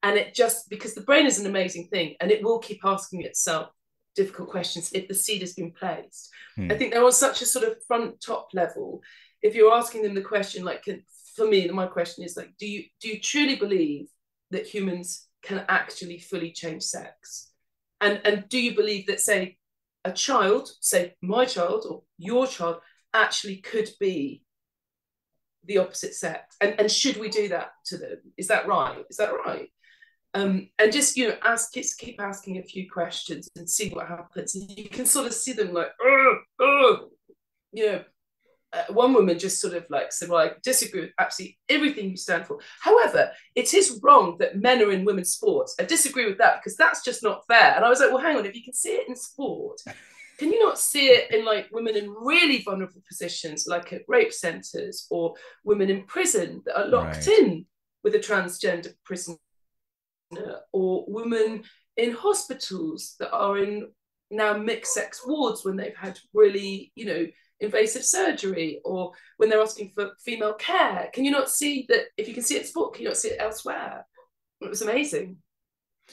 And it just because the brain is an amazing thing and it will keep asking itself difficult questions if the seed has been placed. Hmm. I think they're on such a sort of front top level. If you're asking them the question, like for me, my question is like, do you do you truly believe that humans can actually fully change sex? And and do you believe that, say, a child, say my child or your child, actually could be the opposite sex and, and should we do that to them is that right is that right um, and just you know ask kids keep asking a few questions and see what happens. And you can sort of see them like oh, oh, you know uh, one woman just sort of like said well i disagree with absolutely everything you stand for. However it is wrong that men are in women's sports. I disagree with that because that's just not fair. And i was like well hang on if you can see it in sport can you not see it in like women in really vulnerable positions, like at rape centres or women in prison that are locked right. in with a transgender prisoner, or women in hospitals that are in now mixed sex wards when they've had really, you know, invasive surgery or when they're asking for female care? Can you not see that if you can see it in sport, can you not see it elsewhere? It was amazing.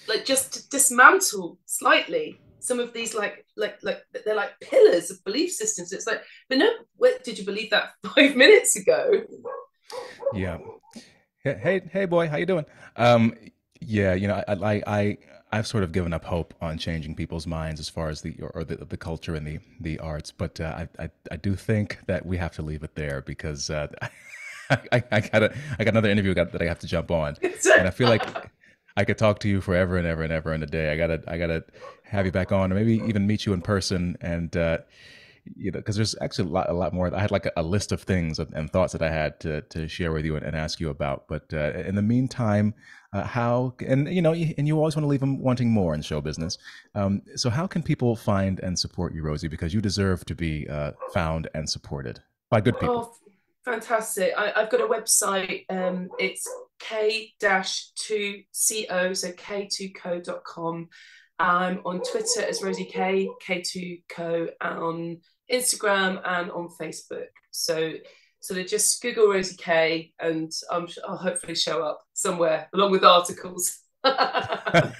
Like just to dismantle slightly some of these like like like they're like pillars of belief systems. It's like, but no, where, did you believe that (laughs) five minutes ago? Yeah. Hey, hey, boy, how you doing? Um, yeah, you know, I, I, I've sort of given up hope on changing people's minds as far as the or the, the culture and the the arts, but uh, I, I, I do think that we have to leave it there because uh, (laughs) I, I got a, I got another interview that I have to jump on, and I feel like I could talk to you forever and ever and ever in a day. I gotta I gotta have you back on, or maybe even meet you in person and. Uh, you know, because there's actually a lot, a lot more. I had like a, a list of things and thoughts that I had to to share with you and, and ask you about. But uh, in the meantime, uh, how and you know and you always want to leave them wanting more in show business. Um, so how can people find and support you rosie? Because you deserve to be uh, found and supported by good people. Oh, fantastic. I, have got a website um, it's k-2co so k2co.com i'm on twitter as Rosie Kay k2co on instagram and on facebook. So sort of just Google Rosie Kay, and I'm, I'll hopefully show up somewhere along with articles. (laughs) well,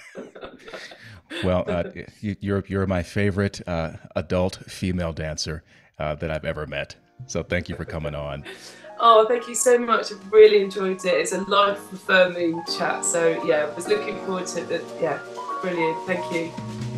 uh, you're you're my favorite uh, adult female dancer uh, that I've ever met. So thank you for coming on. (laughs) Oh, thank you so much. I've really enjoyed it. It's a life affirming chat. So yeah, I was looking forward to it. Yeah, brilliant. Thank you.